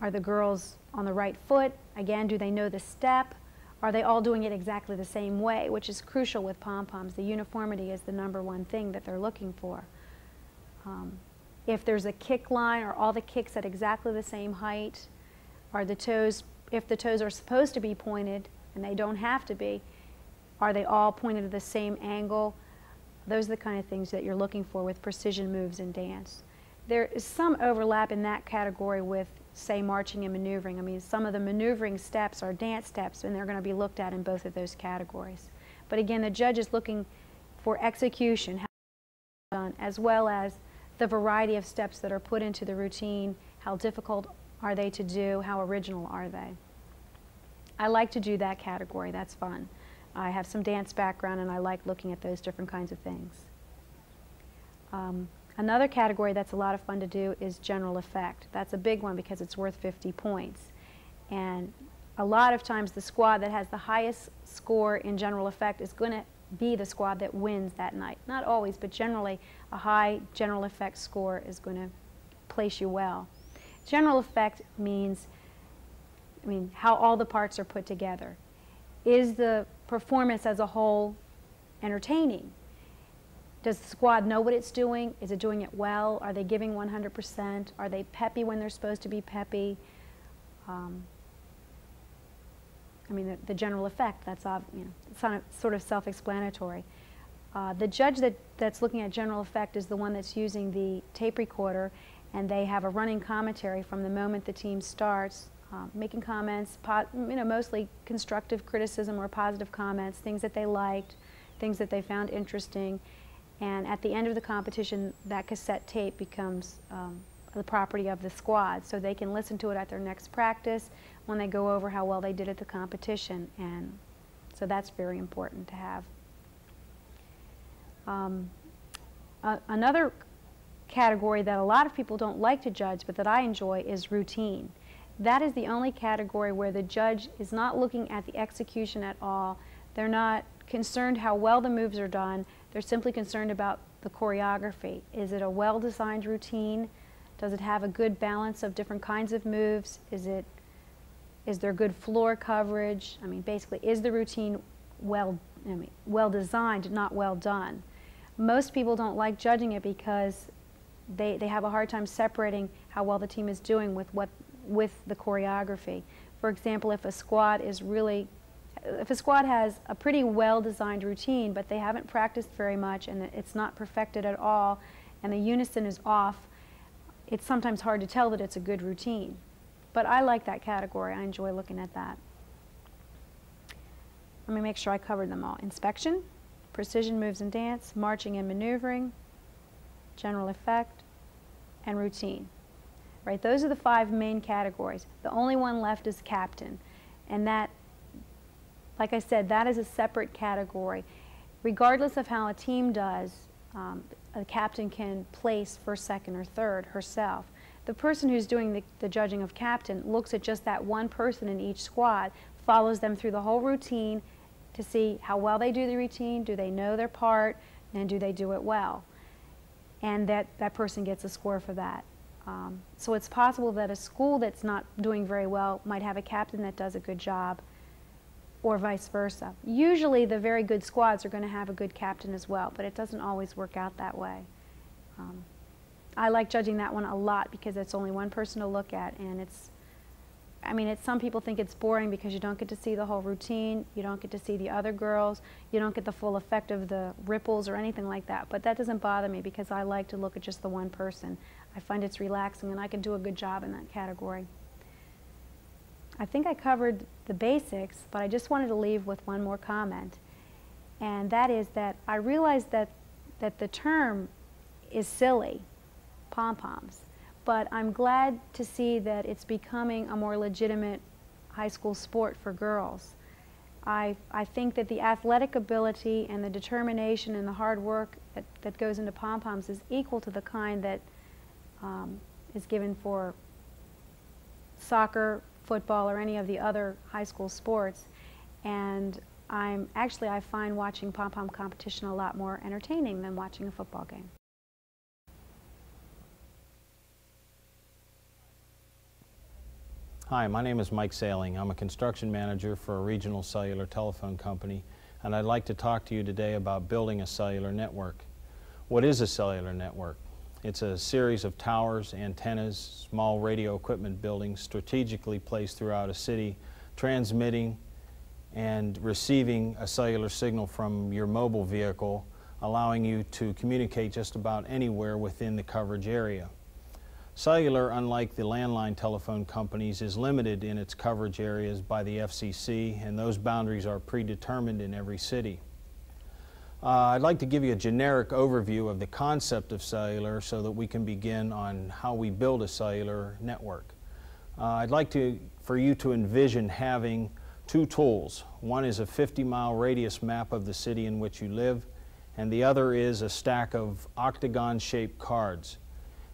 are the girls on the right foot? Again, do they know the step? Are they all doing it exactly the same way, which is crucial with pom-poms. The uniformity is the number one thing that they're looking for. Um, if there's a kick line, are all the kicks at exactly the same height? Are the toes, if the toes are supposed to be pointed, and they don't have to be, are they all pointed at the same angle? Those are the kind of things that you're looking for with precision moves in dance. There is some overlap in that category with, say, marching and maneuvering. I mean, some of the maneuvering steps are dance steps, and they're going to be looked at in both of those categories. But again, the judge is looking for execution, how done, as well as the variety of steps that are put into the routine, how difficult are they to do, how original are they. I like to do that category, that's fun. I have some dance background and I like looking at those different kinds of things. Um, another category that's a lot of fun to do is general effect. That's a big one because it's worth 50 points. And a lot of times the squad that has the highest score in general effect is going to be the squad that wins that night. Not always, but generally a high general effect score is going to place you well. General effect means I mean, how all the parts are put together. Is the performance as a whole entertaining? Does the squad know what it's doing? Is it doing it well? Are they giving 100%? Are they peppy when they're supposed to be peppy? Um, I mean, the, the, general effect, that's you know, sort of self-explanatory. Uh, the judge that, that's looking at general effect is the one that's using the tape recorder, and they have a running commentary from the moment the team starts um, making comments, you know, mostly constructive criticism or positive comments, things that they liked, things that they found interesting. And at the end of the competition, that cassette tape becomes um, the property of the squad, so they can listen to it at their next practice when they go over how well they did at the competition. And so that's very important to have. Um, uh, another category that a lot of people don't like to judge, but that I enjoy, is routine. That is the only category where the judge is not looking at the execution at all. They're not concerned how well the moves are done. They're simply concerned about the choreography. Is it a well-designed routine? Does it have a good balance of different kinds of moves? Is it is there good floor coverage? I mean, basically, is the routine well I mean, well designed, not well done? Most people don't like judging it because they, they have a hard time separating how well the team is doing with what with the choreography. For example, if a squad is really, if a squad has a pretty well-designed routine, but they haven't practiced very much and it's not perfected at all, and the unison is off, it's sometimes hard to tell that it's a good routine. But I like that category. I enjoy looking at that. Let me make sure I covered them all. Inspection, precision moves and dance, marching and maneuvering, general effect, and routine right? Those are the five main categories. The only one left is captain. And that, like I said, that is a separate category. Regardless of how a team does, um, a captain can place first, second, or third herself. The person who's doing the, the judging of captain looks at just that one person in each squad, follows them through the whole routine to see how well they do the routine, do they know their part, and do they do it well. And that, that person gets a score for that. Um, so it's possible that a school that's not doing very well might have a captain that does a good job or vice versa. Usually the very good squads are going to have a good captain as well, but it doesn't always work out that way. Um, I like judging that one a lot because it's only one person to look at and it's I mean, some people think it's boring because you don't get to see the whole routine, you don't get to see the other girls, you don't get the full effect of the ripples or anything like that. But that doesn't bother me because I like to look at just the one person. I find it's relaxing and I can do a good job in that category. I think I covered the basics, but I just wanted to leave with one more comment. And that is that I realize that, that the term is silly, pom-poms but I'm glad to see that it's becoming a more legitimate high school sport for girls. I, I think that the athletic ability and the determination and the hard work that, that goes into pom-poms is equal to the kind that um, is given for soccer, football, or any of the other high school sports. And I'm actually I find watching pom-pom competition a lot more entertaining than watching a football game. Hi, my name is Mike Sailing. I'm a construction manager for a regional cellular telephone company, and I'd like to talk to you today about building a cellular network. What is a cellular network? It's a series of towers, antennas, small radio equipment buildings strategically placed throughout a city, transmitting and receiving a cellular signal from your mobile vehicle, allowing you to communicate just about anywhere within the coverage area. Cellular, unlike the landline telephone companies, is limited in its coverage areas by the FCC, and those boundaries are predetermined in every city. Uh, I'd like to give you a generic overview of the concept of cellular so that we can begin on how we build a cellular network. Uh, I'd like to, for you to envision having two tools. One is a 50 mile radius map of the city in which you live, and the other is a stack of octagon shaped cards.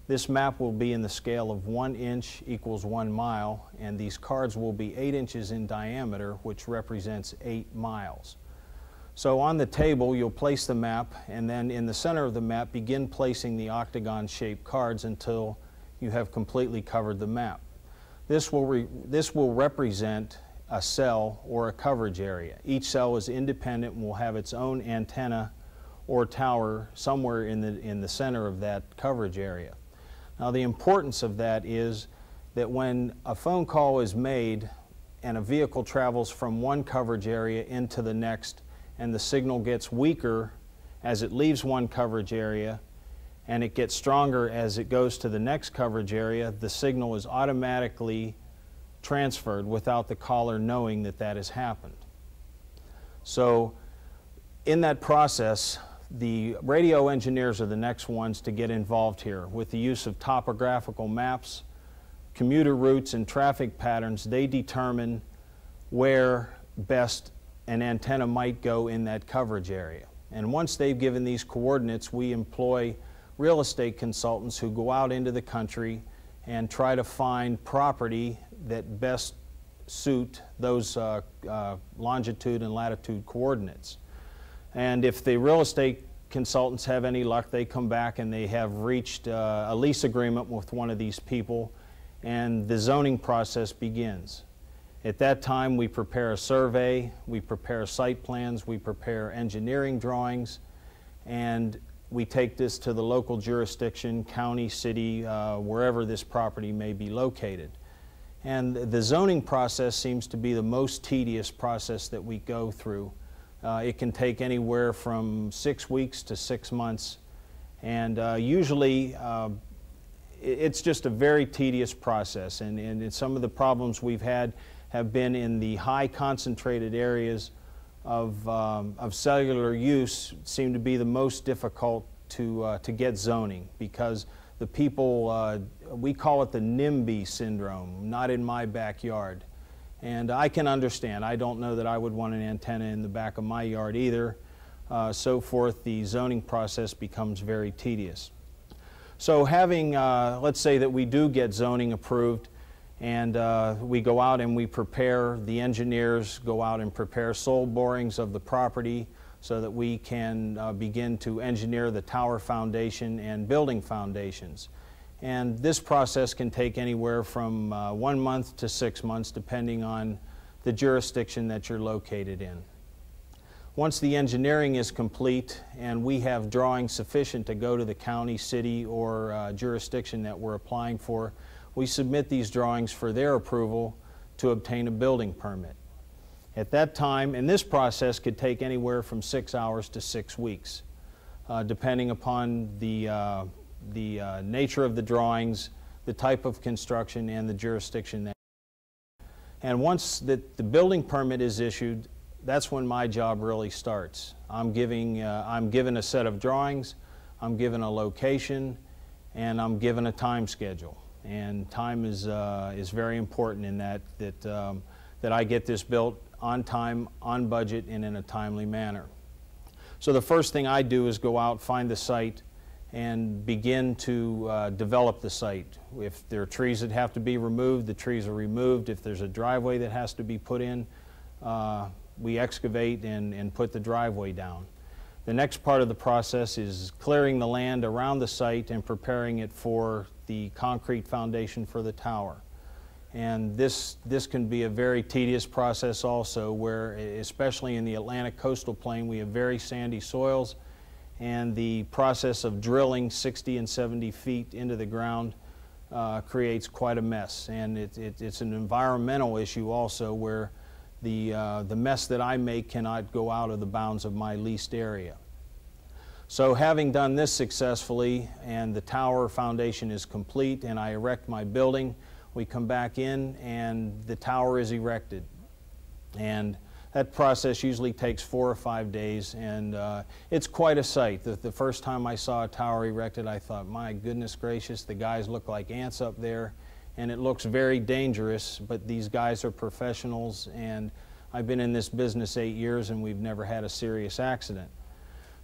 This map will be in the scale of one inch equals one mile, and these cards will be eight inches in diameter, which represents eight miles. So on the table, you'll place the map, and then in the center of the map, begin placing the octagon-shaped cards until you have completely covered the map. This will, this will represent a cell or a coverage area. Each cell is independent and will have its own antenna or tower somewhere in the, in the center of that coverage area. Now the importance of that is that when a phone call is made and a vehicle travels from one coverage area into the next and the signal gets weaker as it leaves one coverage area and it gets stronger as it goes to the next coverage area, the signal is automatically transferred without the caller knowing that that has happened. So in that process, the radio engineers are the next ones to get involved here. With the use of topographical maps, commuter routes, and traffic patterns, they determine where best an antenna might go in that coverage area. And once they've given these coordinates, we employ real estate consultants who go out into the country and try to find property that best suit those uh, uh, longitude and latitude coordinates. And if the real estate consultants have any luck, they come back and they have reached uh, a lease agreement with one of these people, and the zoning process begins. At that time, we prepare a survey, we prepare site plans, we prepare engineering drawings, and we take this to the local jurisdiction, county, city, uh, wherever this property may be located. And the zoning process seems to be the most tedious process that we go through. Uh, it can take anywhere from six weeks to six months. And uh, usually uh, it's just a very tedious process. And, and some of the problems we've had have been in the high concentrated areas of, um, of cellular use seem to be the most difficult to, uh, to get zoning because the people, uh, we call it the NIMBY syndrome, not in my backyard. And I can understand. I don't know that I would want an antenna in the back of my yard either. Uh, so forth, the zoning process becomes very tedious. So having, uh, let's say that we do get zoning approved and uh, we go out and we prepare, the engineers go out and prepare soil borings of the property so that we can uh, begin to engineer the tower foundation and building foundations. And this process can take anywhere from uh, one month to six months, depending on the jurisdiction that you're located in. Once the engineering is complete and we have drawings sufficient to go to the county, city, or uh, jurisdiction that we're applying for, we submit these drawings for their approval to obtain a building permit. At that time, and this process could take anywhere from six hours to six weeks, uh, depending upon the uh, the uh, nature of the drawings, the type of construction, and the jurisdiction. That and once the, the building permit is issued, that's when my job really starts. I'm, giving, uh, I'm given a set of drawings, I'm given a location, and I'm given a time schedule. And time is, uh, is very important in that, that, um, that I get this built on time, on budget, and in a timely manner. So the first thing I do is go out, find the site, and begin to uh, develop the site. If there are trees that have to be removed, the trees are removed. If there's a driveway that has to be put in, uh, we excavate and, and put the driveway down. The next part of the process is clearing the land around the site and preparing it for the concrete foundation for the tower. And this, this can be a very tedious process also where, especially in the Atlantic coastal plain, we have very sandy soils and the process of drilling 60 and 70 feet into the ground uh, creates quite a mess. And it, it, it's an environmental issue also where the, uh, the mess that I make cannot go out of the bounds of my leased area. So having done this successfully and the tower foundation is complete and I erect my building, we come back in and the tower is erected. And that process usually takes four or five days, and uh, it's quite a sight. The, the, first time I saw a tower erected, I thought, my goodness gracious, the guys look like ants up there, and it looks very dangerous, but these guys are professionals, and I've been in this business eight years, and we've never had a serious accident.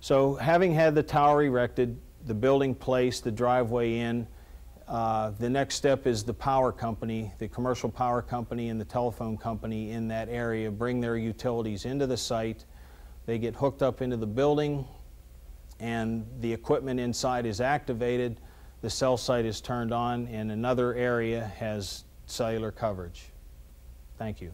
So having had the tower erected, the building placed, the driveway in, uh, the next step is the power company, the commercial power company and the telephone company in that area bring their utilities into the site. They get hooked up into the building and the equipment inside is activated. The cell site is turned on and another area has cellular coverage. Thank you.